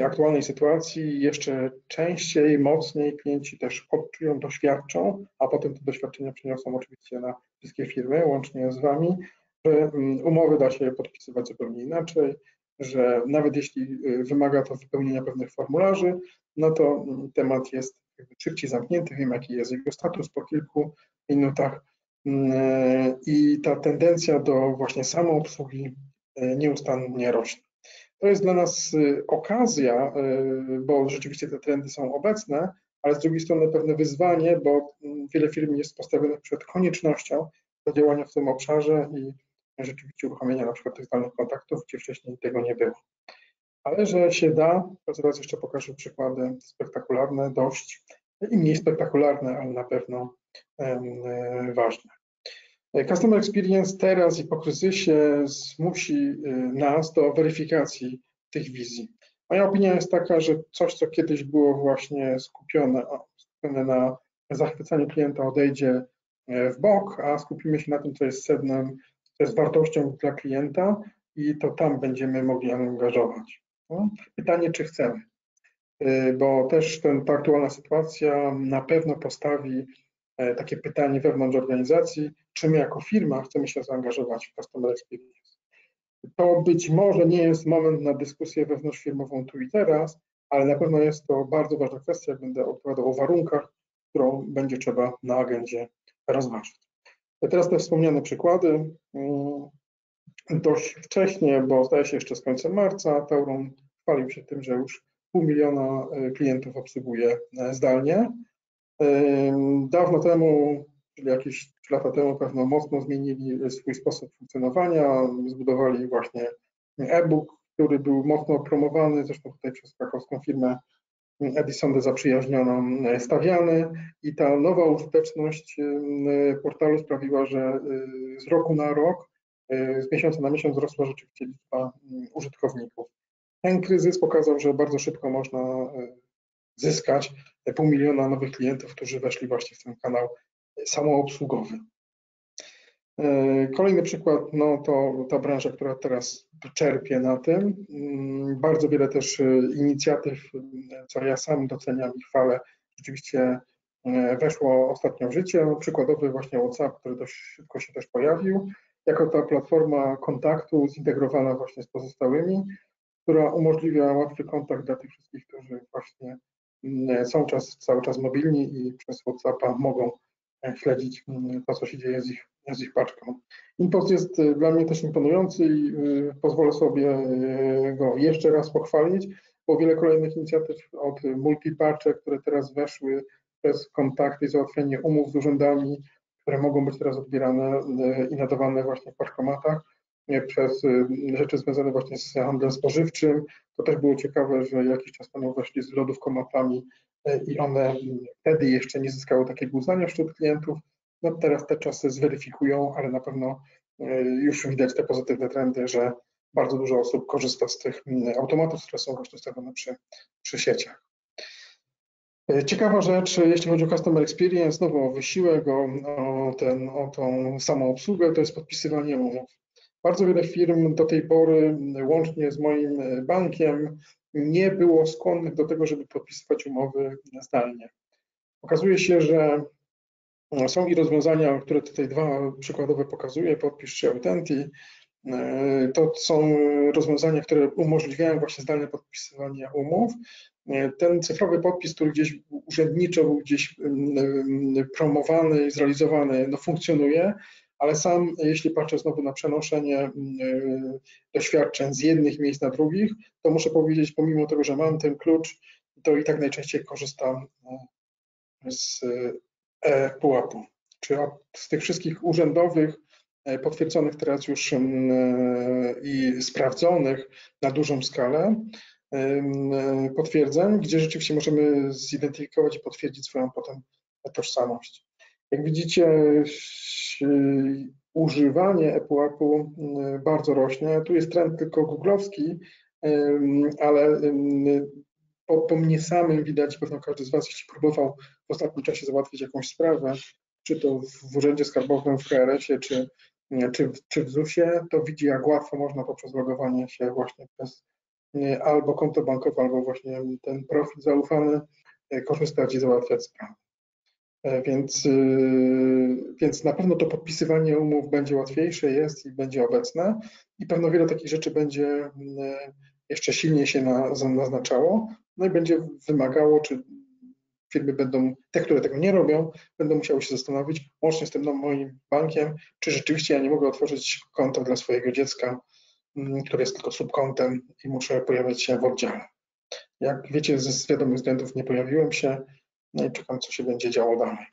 aktualnej sytuacji jeszcze częściej, mocniej klienci też odczują, doświadczą, a potem te doświadczenia przeniosą oczywiście na wszystkie firmy, łącznie z Wami, że mm, umowy da się podpisywać zupełnie inaczej, że nawet jeśli y, wymaga to wypełnienia pewnych formularzy, no to mm, temat jest szybciej zamknięty, wiem jaki jest jego status po kilku minutach mm, i ta tendencja do właśnie samoobsługi y, nieustannie rośnie. To jest dla nas y, okazja, bo rzeczywiście te trendy są obecne, ale z drugiej strony pewne wyzwanie, bo wiele firm jest postawionych przed koniecznością do działania w tym obszarze i rzeczywiście uruchomienia na przykład tych zdalnych kontaktów, gdzie wcześniej tego nie było. Ale że się da, to zaraz jeszcze pokażę przykłady spektakularne, dość i mniej spektakularne, ale na pewno um, ważne. Customer Experience teraz i po kryzysie zmusi y, nas do weryfikacji tych wizji. Moja opinia jest taka, że coś, co kiedyś było właśnie skupione, skupione na zachwycaniu klienta, odejdzie e, w bok, a skupimy się na tym, co jest sednem co jest wartością dla klienta i to tam będziemy mogli angażować. No, pytanie, czy chcemy, y, bo też ten, ta aktualna sytuacja na pewno postawi e, takie pytanie wewnątrz organizacji, czy my jako firma chcemy się zaangażować w Customer Experience. To być może nie jest moment na dyskusję wewnątrzfirmową tu i teraz, ale na pewno jest to bardzo ważna kwestia, będę opowiadał o warunkach, którą będzie trzeba na agendzie rozważyć. Teraz te wspomniane przykłady. Mm, dość wcześnie, bo zdaje się jeszcze z końcem marca, Tauron chwalił się tym, że już pół miliona e, klientów obsługuje e, zdalnie. Dawno temu, czyli jakieś 3 lata temu, pewno mocno zmienili swój sposób funkcjonowania, zbudowali właśnie e-book, który był mocno promowany, zresztą tutaj przez krakowską firmę Edisondę zaprzyjaźnioną e, stawiany i ta nowa użyteczność e, portalu sprawiła, że e, z roku na rok, z miesiąca na miesiąc wzrosła rzeczywiście liczba użytkowników. Ten kryzys pokazał, że bardzo szybko można zyskać pół miliona nowych klientów, którzy weszli właśnie w ten kanał samoobsługowy. E, kolejny przykład, no to ta branża, która teraz czerpie na tym. Mm, bardzo wiele też e, inicjatyw, e, co ja sam doceniam i chwalę, rzeczywiście weszło ostatnio w życie. No, przykładowy właśnie WhatsApp, który dość szybko się też pojawił, jako ta platforma kontaktu zintegrowana właśnie z pozostałymi, która umożliwia łatwy kontakt dla tych wszystkich, którzy właśnie mm, są czas, cały czas mobilni i przez WhatsAppa mogą śledzić mm, to, co się dzieje z ich z ich paczką. Impost jest y, dla mnie też imponujący i y, pozwolę sobie y, go jeszcze raz pochwalić, bo wiele kolejnych inicjatyw od multipaczek, które teraz weszły przez kontakty i załatwianie umów z urzędami, które mogą być teraz odbierane i nadawane właśnie w paczkomatach przez rzeczy związane właśnie z handlem spożywczym. To też było ciekawe, że jakiś czas temu weszli z lodówkomatami i one wtedy jeszcze nie zyskały takiego uznania wśród klientów, no teraz te czasy zweryfikują, ale na pewno e, już widać te pozytywne trendy, że bardzo dużo osób korzysta z tych mm, automatów, które są właśnie ustawione przy, przy sieciach. E, ciekawa rzecz, jeśli chodzi o Customer Experience, znowu o wysiłek, o, o, ten, o tą samą obsługę, to jest podpisywanie umów. Bardzo wiele firm do tej pory, łącznie z moim bankiem, nie było skłonnych do tego, żeby podpisywać umowy zdalnie. Okazuje się, że są i rozwiązania, które tutaj dwa przykładowe pokazuję, podpisz czy Authenty. E, to są rozwiązania, które umożliwiają właśnie zdalne podpisywanie umów. E, ten cyfrowy podpis, który gdzieś urzędniczo był gdzieś promowany zrealizowany, no funkcjonuje, ale sam, jeśli patrzę znowu na przenoszenie e, doświadczeń z jednych miejsc na drugich, to muszę powiedzieć, pomimo tego, że mam ten klucz, to i tak najczęściej korzystam z e-pułapu, czy z tych wszystkich urzędowych, e, potwierdzonych teraz już mm, e, i sprawdzonych na dużą skalę e, potwierdzeń, gdzie rzeczywiście możemy zidentyfikować i potwierdzić swoją potem tożsamość. Jak widzicie, używanie ePUAP-u bardzo rośnie. Tu jest trend tylko googlowski, ale po, po mnie samym widać, pewno każdy z Was, jeśli próbował w ostatnim czasie załatwić jakąś sprawę, czy to w Urzędzie Skarbowym, w KRS-ie, czy, czy, czy w ZUS-ie, to widzi, jak łatwo można poprzez logowanie się właśnie przez albo konto bankowe, albo właśnie ten profil zaufany y, korzystać i załatwiać sprawy. E, Więc, y, więc na pewno to podpisywanie umów będzie łatwiejsze, jest i będzie obecne i pewno wiele takich rzeczy będzie y, jeszcze silniej się na, za- naznaczało, no i będzie wymagało, czy firmy będą, te, które tego nie robią, będą musiały się zastanowić, łącznie z tym no, moim bankiem, czy rzeczywiście ja nie mogę otworzyć konta dla swojego dziecka, mm, które jest tylko subkontem i muszę pojawiać się w oddziale. Jak wiecie, ze wiadomych względów nie pojawiłem się, no i czekam, co się będzie działo dalej.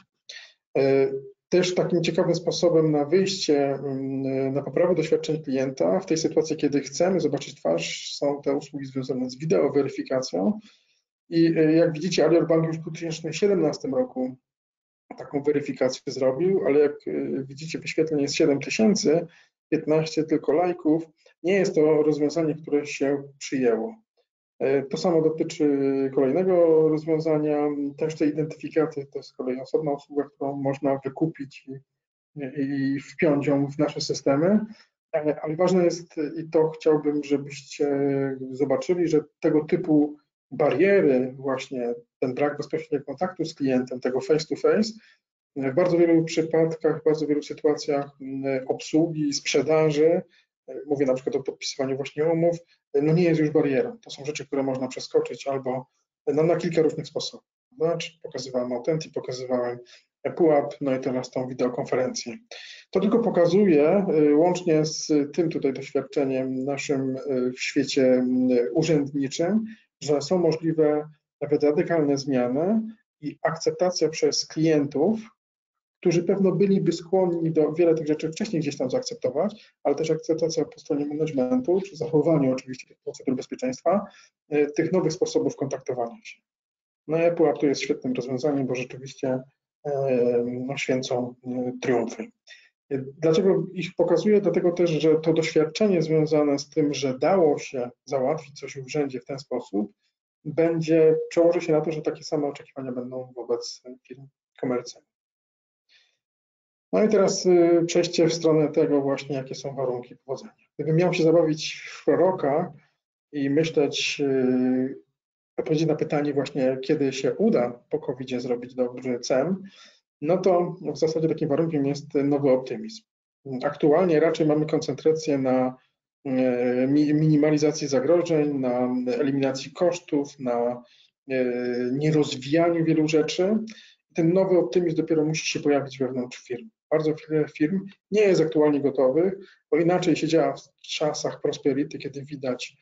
Też takim ciekawym sposobem na wyjście, mm, na poprawę doświadczeń klienta w tej sytuacji, kiedy chcemy zobaczyć twarz, są te usługi związane z wideoweryfikacją. I e, jak widzicie, Alior Bank już w 2017 roku taką weryfikację zrobił, ale jak e, widzicie, wyświetleń jest 7 tysięcy, 15 tylko lajków. Nie jest to rozwiązanie, które się przyjęło. E, To samo dotyczy kolejnego rozwiązania, też tej identyfikaty, to jest z kolei osobna usługa, którą można wykupić i, i wpiąć ją w nasze systemy. E, Ale ważne jest i to chciałbym, żebyście zobaczyli, że tego typu bariery, właśnie ten brak bezpośredniego kontaktu z klientem, tego face to face, w bardzo wielu przypadkach, w bardzo wielu sytuacjach mm, obsługi, sprzedaży, mówię na przykład o podpisywaniu właśnie umów, no nie jest już barierą. To są rzeczy, które można przeskoczyć albo no, na kilka różnych sposobów. Znaczy, pokazywałem Authenty, pokazywałem pułap, no i teraz tą wideokonferencję. To tylko pokazuje, y, łącznie z tym tutaj doświadczeniem naszym y, w świecie y, urzędniczym, że są możliwe nawet radykalne zmiany i akceptacja przez klientów, którzy pewno byliby skłonni do wiele tych rzeczy wcześniej gdzieś tam zaakceptować, ale też akceptacja po stronie managementu, czy zachowaniu oczywiście tych procedur bezpieczeństwa, y, tych nowych sposobów kontaktowania się. No i pułap tu jest świetnym rozwiązaniem, bo rzeczywiście e, no, święcą e, triumfy. Dlaczego ich pokazuję? Dlatego też, że to doświadczenie związane z tym, że dało się załatwić coś w urzędzie w ten sposób, będzie przełoży się na to, że takie same oczekiwania będą wobec firm komercyjnych. No i teraz y, przejście w stronę tego właśnie, jakie są warunki powodzenia. Gdybym miał się zabawić w proroka i myśleć, y, odpowiedzieć na pytanie właśnie, kiedy się uda po covid zrobić dobry CEM, no to w zasadzie takim warunkiem jest nowy optymizm. Aktualnie raczej mamy koncentrację na y, mi- minimalizacji zagrożeń, na eliminacji kosztów, na nierozwijaniu wielu rzeczy. Ten nowy optymizm dopiero musi się pojawić wewnątrz firm. Bardzo wiele firm nie jest aktualnie gotowych, bo inaczej się działa w czasach prosperity, kiedy widać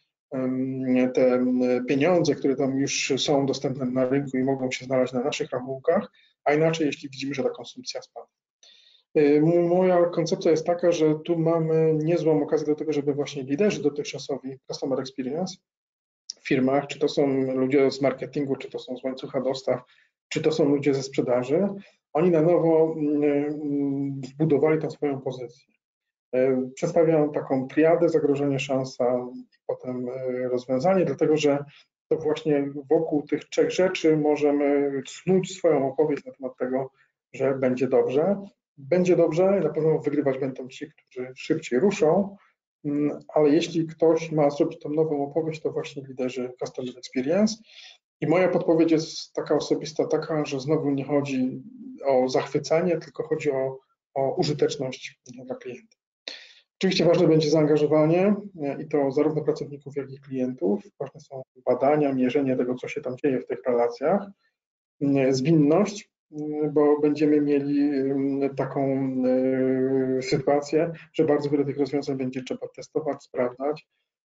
te pieniądze, które tam już są dostępne na rynku i mogą się znaleźć na naszych rachunkach, a inaczej, jeśli widzimy, że ta konsumpcja spada. Y, Moja koncepcja jest taka, że tu mamy niezłą okazję do tego, żeby właśnie liderzy dotychczasowi Customer Experience w firmach, czy to są ludzie z marketingu, czy to są z łańcucha dostaw, czy to są ludzie ze sprzedaży, oni na nowo mm, mm, zbudowali tą swoją pozycję. E, Przedstawiam taką triadę, zagrożenie, szansa potem e, rozwiązanie, dlatego że to właśnie wokół tych trzech rzeczy możemy snuć swoją opowieść na temat tego, że będzie dobrze. Będzie dobrze, na pewno wygrywać będą ci, którzy szybciej ruszą, mm, ale jeśli ktoś ma zrobić tą nową opowieść, to właśnie liderzy Customer Experience. I moja podpowiedź jest taka osobista, taka, że znowu nie chodzi o zachwycanie, tylko chodzi o, o użyteczność dla klienta. Oczywiście ważne będzie zaangażowanie e, i to zarówno pracowników, jak i klientów. Ważne są badania, mierzenie tego, co się tam dzieje w tych relacjach. E, Zwinność, m, bo będziemy mieli m, taką e, sytuację, że bardzo wiele tych rozwiązań będzie trzeba testować, sprawdzać,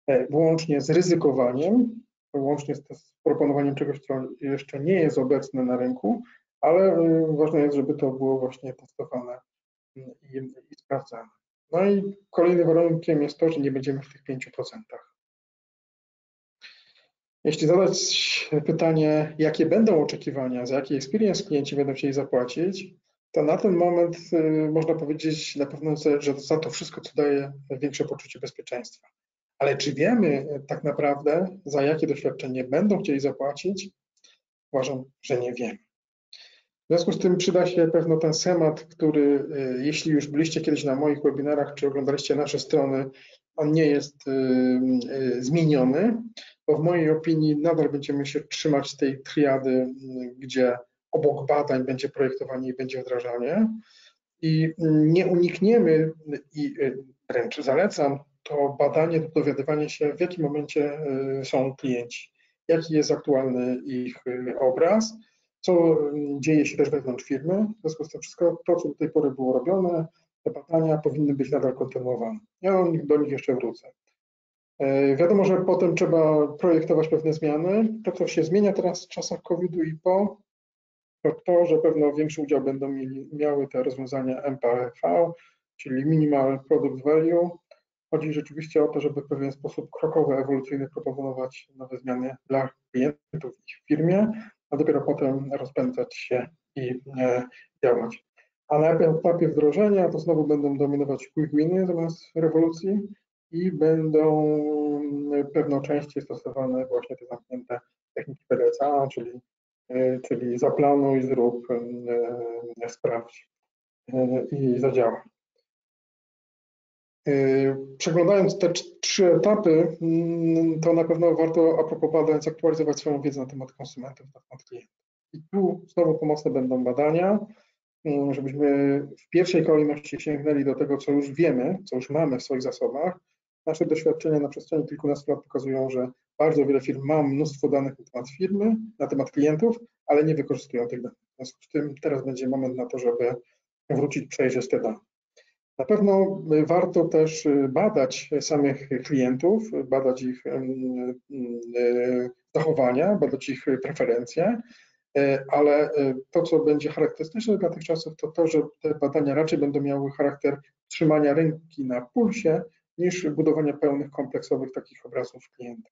e, łącznie z ryzykowaniem, łącznie z z proponowaniem czegoś, co jeszcze nie jest obecne na rynku, ale e, ważne jest, żeby to było właśnie testowane m, i, i sprawdzane. No i kolejnym warunkiem jest to, że nie będziemy w tych 5%. Jeśli zadać pytanie, jakie będą oczekiwania, za jaki experience klienci będą chcieli zapłacić, to na ten moment y, można powiedzieć na pewno, że za to wszystko, co daje większe poczucie bezpieczeństwa. Ale czy wiemy y, tak naprawdę, za jakie doświadczenie będą chcieli zapłacić? Uważam, że nie wiemy. W związku z tym przyda się pewno ten schemat, który, y, jeśli już byliście kiedyś na moich webinarach, czy oglądaliście nasze strony, on nie jest y, y, zmieniony. bo w mojej opinii nadal będziemy się trzymać tej triady, gdzie obok badań będzie projektowanie i będzie wdrażanie i nie unikniemy i wręcz zalecam to badanie, to dowiadywanie się, w jakim momencie y, są klienci, jaki jest aktualny ich y, obraz, co dzieje się też wewnątrz firmy. W związku z tym wszystko to, co do tej pory było robione, te badania powinny być nadal kontynuowane. Ja do nich, do nich jeszcze wrócę. E, Wiadomo, że potem trzeba projektować pewne zmiany. To, co się zmienia teraz w czasach COVID-u i po, to to, że pewno większy udział będą mieli, miały te rozwiązania MPV, czyli Minimal Product Value. Chodzi rzeczywiście o to, żeby w pewien sposób krokowy, ewolucyjny proponować nowe zmiany dla klientów w firmie, a dopiero potem rozpędzać się i e, działać. A na etapie wdrożenia to znowu będą dominować quick winy zamiast rewolucji i będą mm, pewno częściej stosowane właśnie te zamknięte techniki PDCA, czyli, e, czyli zaplanuj, zrób, e, sprawdź e, i zadziałaj. Przeglądając te trz- trzy etapy, mm, to na pewno warto a propos badań zaktualizować swoją wiedzę na temat konsumentów, na temat klientów. I tu znowu pomocne będą badania, mm, żebyśmy w pierwszej kolejności sięgnęli do tego, co już wiemy, co już mamy w swoich zasobach. Nasze doświadczenia na przestrzeni kilkunastu lat pokazują, że bardzo wiele firm ma mnóstwo danych na temat firmy, na temat klientów, ale nie wykorzystują tych danych. W związku z tym teraz będzie moment na to, żeby wrócić, przejrzeć te dane. Na pewno y, warto też y, badać samych klientów, badać ich y, zachowania, badać ich preferencje, ale to, co będzie charakterystyczne dla tych czasów, to to, że te badania raczej będą miały charakter trzymania ręki na pulsie, niż budowania pełnych, kompleksowych takich obrazów klienta.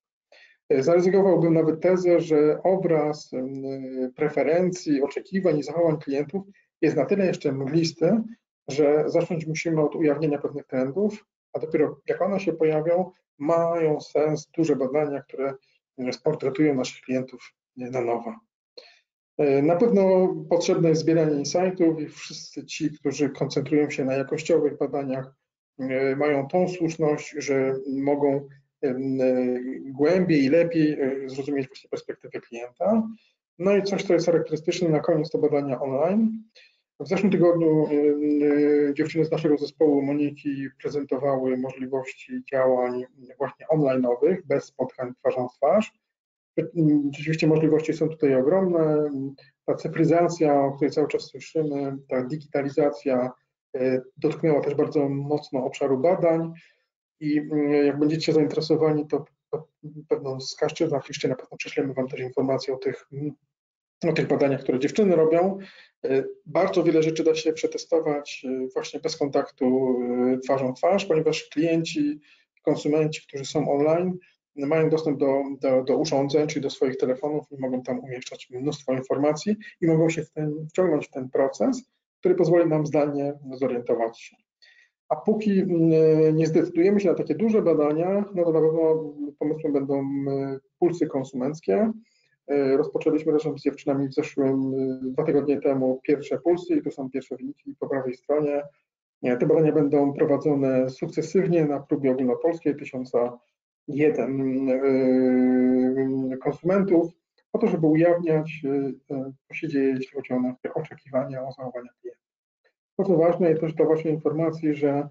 Zaryzykowałbym nawet tezę, że obraz preferencji, oczekiwań i zachowań klientów jest na tyle jeszcze mglisty, że zacząć musimy od ujawnienia pewnych trendów, a dopiero jak one się pojawią, mają sens duże badania, które sportretują naszych klientów na nowo. E, Na pewno potrzebne jest zbieranie insightów i wszyscy ci, którzy koncentrują się na jakościowych badaniach, e, mają tą słuszność, że mogą e, głębiej i lepiej e, zrozumieć właśnie perspektywę klienta. No i coś, co jest charakterystyczne na koniec to badania online. W zeszłym tygodniu y, dziewczyny z naszego zespołu Moniki prezentowały możliwości działań właśnie online'owych, bez spotkań twarzą w twarz. Rzeczywiście możliwości są tutaj ogromne. Ta cyfryzacja, o której cały czas słyszymy, ta digitalizacja y, dotknęła też bardzo mocno obszaru badań i y, jak będziecie zainteresowani, to, to pewno wskażcie, napiszcie, na pewno prześlemy Wam też informacje o tych, o tych badaniach, które dziewczyny robią. Y, Bardzo wiele rzeczy da się przetestować y, właśnie bez kontaktu y, twarzą w twarz, ponieważ klienci, konsumenci, którzy są online, mają dostęp do, do, do urządzeń, czyli do swoich telefonów i mogą tam umieszczać mnóstwo informacji i mogą się w ten, wciągnąć w ten proces, który pozwoli nam zdalnie zorientować się. A póki nie zdecydujemy się na takie duże badania, no to na pewno pomysłem będą pulsy konsumenckie. Y, Rozpoczęliśmy razem z dziewczynami w zeszłym, y, dwa tygodnie temu pierwsze pulsy i tu są pierwsze wyniki po prawej stronie. Nie, Te badania będą prowadzone sukcesywnie na próbie ogólnopolskiej 1001 y, konsumentów po to, żeby ujawniać, co się dzieje, jeśli chodzi o nasze oczekiwania, o zachowania klienta. To co ważne jest też dla Waszej informacji, że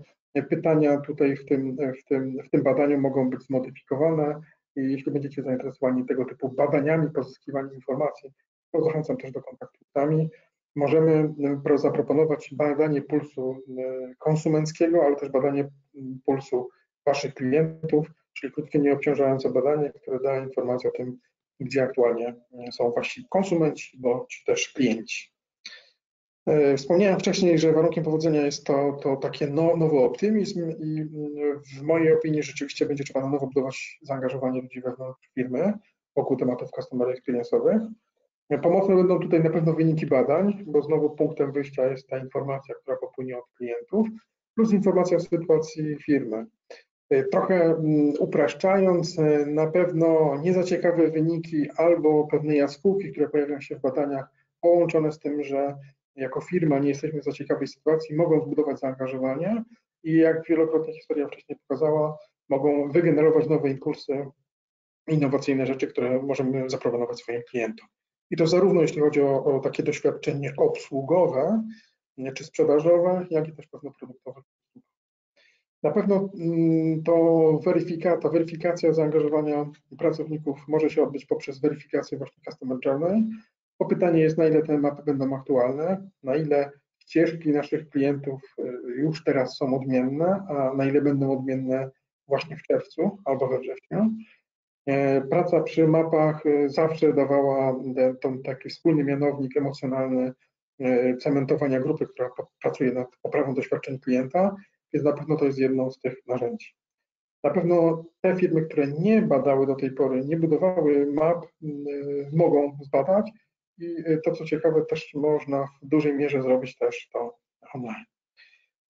pytania tutaj w tym, w tym, w tym badaniu mogą być zmodyfikowane jeśli będziecie zainteresowani tego typu badaniami, pozyskiwaniem informacji, to zachęcam też do kontaktu z nami. Możemy pro- zaproponować badanie pulsu y, konsumenckiego, ale też badanie y, pulsu Waszych klientów, czyli krótkie, nieobciążające badanie, które da informację o tym, gdzie aktualnie są Wasi konsumenci bądź też klienci. E, Wspomniałem wcześniej, że warunkiem powodzenia jest to, to takie no, nowy optymizm i mm, w mojej opinii rzeczywiście będzie trzeba na nowo budować zaangażowanie ludzi wewnątrz firmy wokół tematów customer experience'owych. E, Pomocne będą tutaj na pewno wyniki badań, bo znowu punktem wyjścia jest ta informacja, która popłynie od klientów, plus informacja o sytuacji firmy. E, Trochę mm, upraszczając, na pewno nie za ciekawe wyniki albo pewne jaskółki, które pojawiają się w badaniach, połączone z tym, że jako firma nie jesteśmy w za ciekawej sytuacji, mogą zbudować zaangażowanie i jak wielokrotnie historia wcześniej pokazała, mogą wygenerować nowe impulsy innowacyjne rzeczy, które możemy zaproponować swoim klientom. I to zarówno jeśli chodzi o, o takie doświadczenie obsługowe czy sprzedażowe, jak i też pewno produktowe. Na pewno mm, to weryfika, ta weryfikacja zaangażowania pracowników może się odbyć poprzez weryfikację właśnie Customer Journey. Bo pytanie jest, na ile te mapy będą aktualne, na ile ścieżki naszych klientów y, już teraz są odmienne, a na ile będą odmienne właśnie w czerwcu albo we wrześniu. E, praca przy mapach y, zawsze dawała ten taki wspólny mianownik emocjonalny y, cementowania grupy, która pracuje nad poprawą doświadczeń klienta, więc na pewno to jest jedno z tych narzędzi. Na pewno te firmy, które nie badały do tej pory, nie budowały map, mogą zbadać i to, co ciekawe, też można w dużej mierze zrobić też to online.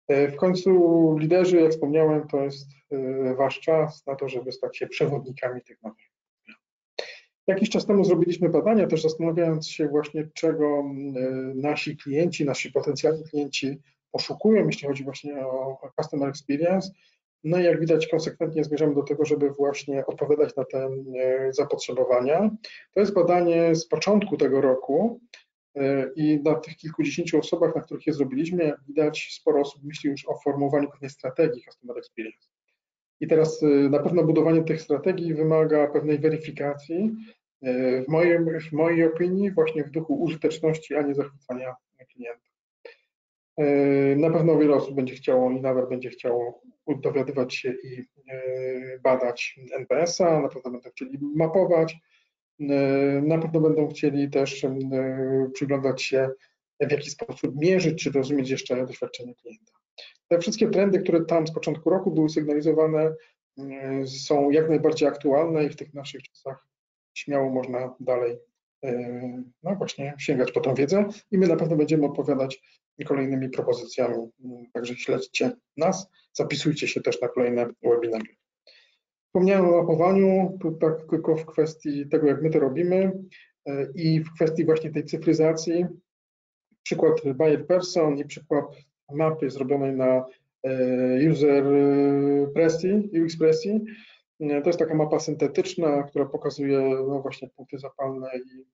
E, w końcu liderzy, jak wspomniałem, to jest e, wasz czas na to, żeby stać się przewodnikami tych nowych Jakiś czas temu zrobiliśmy badania, też zastanawiając się właśnie, czego e, nasi klienci, nasi potencjalni klienci poszukują, jeśli chodzi właśnie o customer experience. No i jak widać, konsekwentnie zmierzamy do tego, żeby właśnie odpowiadać na te zapotrzebowania. To jest badanie z początku tego roku, E, I na tych kilkudziesięciu osobach, na których je zrobiliśmy, widać, sporo osób myśli już o formułowaniu pewnej strategii Customer Experience. I teraz e, na pewno budowanie tych strategii wymaga pewnej weryfikacji. E, w w mojej opinii, właśnie w duchu użyteczności, a nie zachwycania klienta. Na pewno wiele osób będzie chciało i nawet będzie chciało dowiadywać się i badać NPS-a, na pewno będą chcieli mapować, E, na pewno będą chcieli też e, przyglądać się, w jaki sposób mierzyć, czy rozumieć jeszcze doświadczenie klienta. Te wszystkie trendy, które tam z początku roku były sygnalizowane, e, są jak najbardziej aktualne i w tych naszych czasach śmiało można dalej no właśnie sięgać po tą wiedzę i my na pewno będziemy odpowiadać kolejnymi propozycjami. Także śledźcie nas, zapisujcie się też na kolejne webinary. Wspomniałem o mapowaniu, tu tak tylko w kwestii tego, jak my to robimy e, i w kwestii właśnie tej cyfryzacji. Przykład buyer person i przykład mapy zrobionej na e, user presji, UX presji. To jest taka mapa syntetyczna, która pokazuje no właśnie punkty zapalne i, e,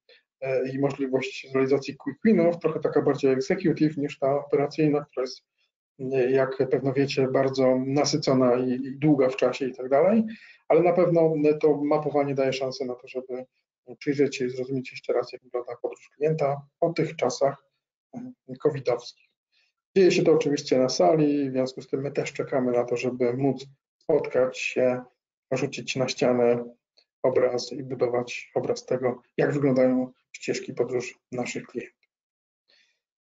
i możliwość realizacji quick winów, trochę taka bardziej executive niż ta operacyjna, która jest jak pewno wiecie, bardzo nasycona i, długa w czasie i tak dalej, ale na pewno to mapowanie daje szansę na to, żeby przyjrzeć się i zrozumieć jeszcze raz, jak wygląda podróż klienta po tych czasach e, covidowskich. Dzieje się to oczywiście na sali, w związku z tym my też czekamy na to, żeby móc spotkać się, rzucić na ścianę obraz i budować obraz tego, jak wyglądają ścieżki podróż naszych klientów.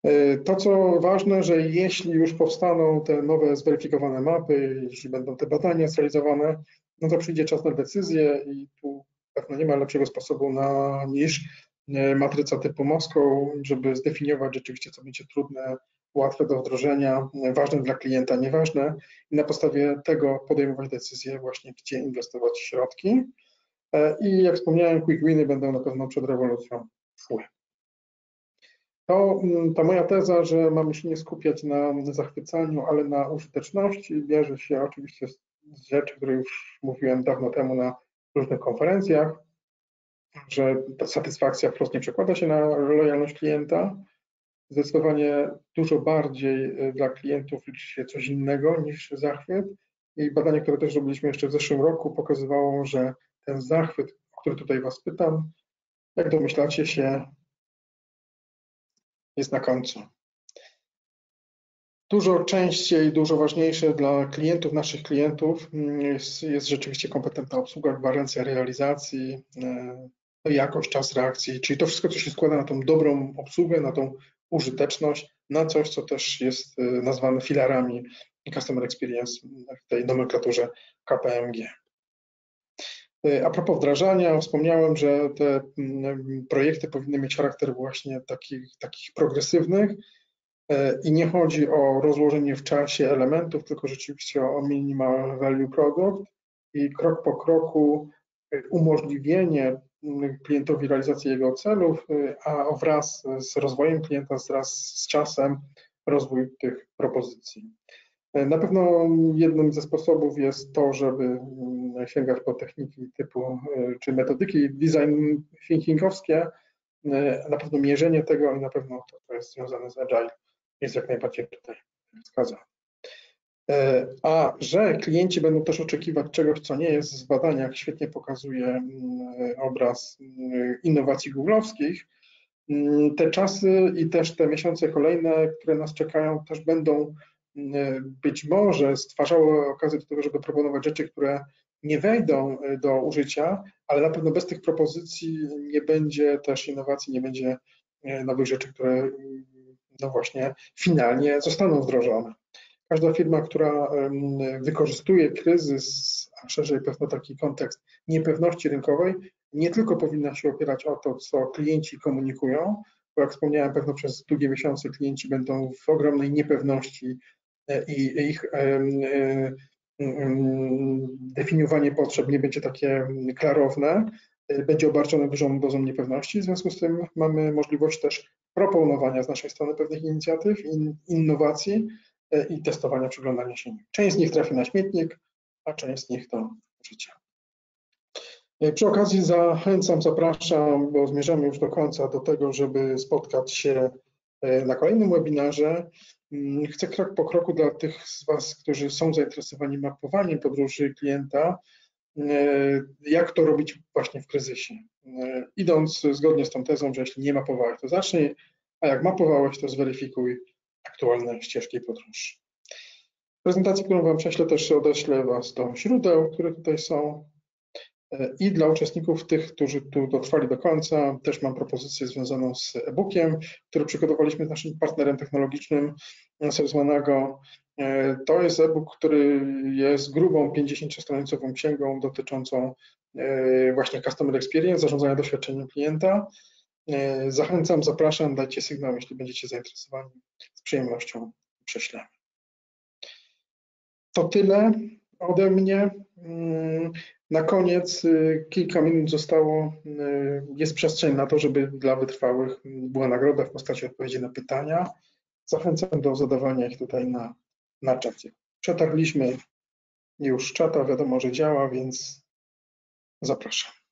E, to, co ważne, że jeśli już powstaną te nowe zweryfikowane mapy, jeśli będą te badania zrealizowane, no to przyjdzie czas na decyzję i tu pewno nie ma lepszego sposobu na, niż e, matryca typu Moskał, żeby zdefiniować rzeczywiście, co będzie trudne, łatwe do wdrożenia, ważne dla klienta, nieważne i na podstawie tego podejmować decyzję właśnie, gdzie inwestować środki. E, I jak wspomniałem, quick winy będą na pewno przed rewolucją szły. To mm, ta moja teza, że mamy się nie skupiać na zachwycaniu, ale na użyteczności, bierze się oczywiście z rzeczy, które już mówiłem dawno temu na różnych konferencjach, że ta satysfakcja wprost nie przekłada się na lojalność klienta. Zdecydowanie dużo bardziej y, dla klientów liczy się coś innego niż zachwyt. I badanie, które też robiliśmy jeszcze w zeszłym roku, pokazywało, że ten zachwyt, o który tutaj Was pytam, jak domyślacie się, jest na końcu. Dużo częściej, dużo ważniejsze dla klientów, naszych klientów mm, jest, jest rzeczywiście kompetentna obsługa, gwarancja realizacji, e, jakość, czas reakcji, czyli to wszystko, co się składa na tą dobrą obsługę, na tą użyteczność, na coś, co też jest e, nazwane filarami Customer Experience w tej nomenklaturze KPMG. E, a propos wdrażania, wspomniałem, że te mm, projekty powinny mieć charakter właśnie takich, takich progresywnych e, i nie chodzi o rozłożenie w czasie elementów, tylko rzeczywiście o minimal value product i krok po kroku e, umożliwienie mm, klientowi realizacji jego celów, a wraz z rozwojem klienta, wraz z czasem rozwój tych propozycji. Na pewno jednym ze sposobów jest to, żeby mm, sięgać po techniki typu czy metodyki design thinkingowskie, na pewno mierzenie tego i na pewno to, co jest związane z Agile jest jak najbardziej tutaj wskazane. E, a że klienci będą też oczekiwać czegoś, co nie jest w badaniach, świetnie pokazuje mm, obraz mm, innowacji googlowskich, te czasy i też te miesiące kolejne, które nas czekają, też będą być może stwarzały okazję do tego, żeby proponować rzeczy, które nie wejdą e, do użycia, ale na pewno bez tych propozycji nie będzie też innowacji, nie będzie e, nowych rzeczy, które no właśnie finalnie zostaną wdrożone. Każda firma, która wykorzystuje kryzys, a szerzej pewno taki kontekst niepewności rynkowej, nie tylko powinna się opierać o to, co klienci komunikują, bo jak wspomniałem, pewno przez długie miesiące klienci będą w ogromnej niepewności e, i ich definiowanie potrzeb nie będzie takie klarowne, e, będzie obarczone dużą dozą niepewności. W związku z tym mamy możliwość też proponowania z naszej strony pewnych inicjatyw, innowacji, E, i testowania, przyglądania się nim. Część z nich trafi na śmietnik, a część z nich do życia. E, przy okazji zachęcam, zapraszam, bo zmierzamy już do końca, do tego, żeby spotkać się na kolejnym webinarze. Mm, chcę krok po kroku dla tych z Was, którzy są zainteresowani mapowaniem podróży klienta, jak to robić właśnie w kryzysie. Idąc zgodnie z tą tezą, że jeśli nie mapowałeś, to zacznij, a jak mapowałeś, to zweryfikuj aktualne ścieżki podróży. Prezentację, którą Wam prześlę, też odeślę Was do źródeł, które tutaj są. E, I dla uczestników, tych, którzy tu dotrwali do końca, też mam propozycję związaną z e-bookiem, który przygotowaliśmy z naszym partnerem technologicznym Salesmanago. E, to jest e-book, który jest grubą 50-stronicową księgą dotyczącą e, właśnie Customer Experience, zarządzania doświadczeniem klienta. E, zachęcam, zapraszam, dajcie sygnał, jeśli będziecie zainteresowani. Z przyjemnością prześlemy. To tyle ode mnie. Na koniec y, kilka minut zostało. Y, jest przestrzeń na to, żeby dla wytrwałych była nagroda w postaci odpowiedzi na pytania. Zachęcam do zadawania ich tutaj na, na czacie. Przetarliśmy już czata, wiadomo, że działa, więc zapraszam.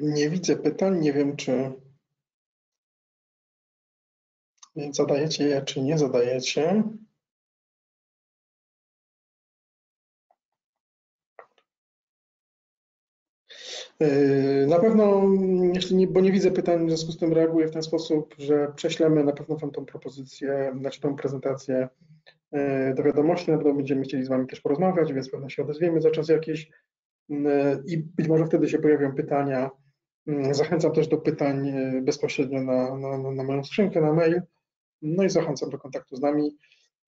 Nie widzę pytań, nie wiem czy zadajecie je, czy nie zadajecie. Yy, na pewno, jeśli nie, bo nie widzę pytań, w związku z tym reaguję w ten sposób, że prześlemy na pewno Wam tą propozycję, znaczy tą prezentację yy, do wiadomości, na pewno będziemy chcieli z Wami też porozmawiać, więc pewno się odezwiemy za czas jakiś yy, i być może wtedy się pojawią pytania, zachęcam też do pytań e, bezpośrednio na, na, na moją skrzynkę, na mail. No i zachęcam do kontaktu z nami.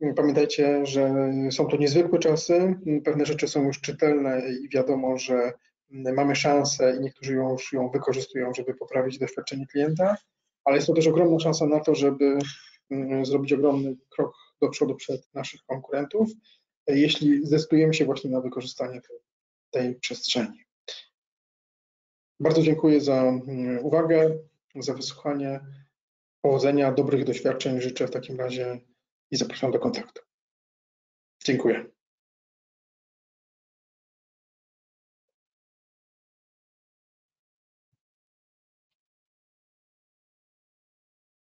Mm, pamiętajcie, że są to niezwykłe czasy. Mm, pewne rzeczy są już czytelne i wiadomo, że mamy szansę i niektórzy ją już ją wykorzystują, żeby poprawić doświadczenie klienta, ale jest to też ogromna szansa na to, żeby zrobić ogromny krok do przodu przed naszych konkurentów, jeśli zdecydujemy się właśnie na wykorzystanie tej, tej przestrzeni. Bardzo dziękuję za mm, uwagę, za wysłuchanie. Powodzenia, dobrych doświadczeń życzę w takim razie i zapraszam do kontaktu. Dziękuję.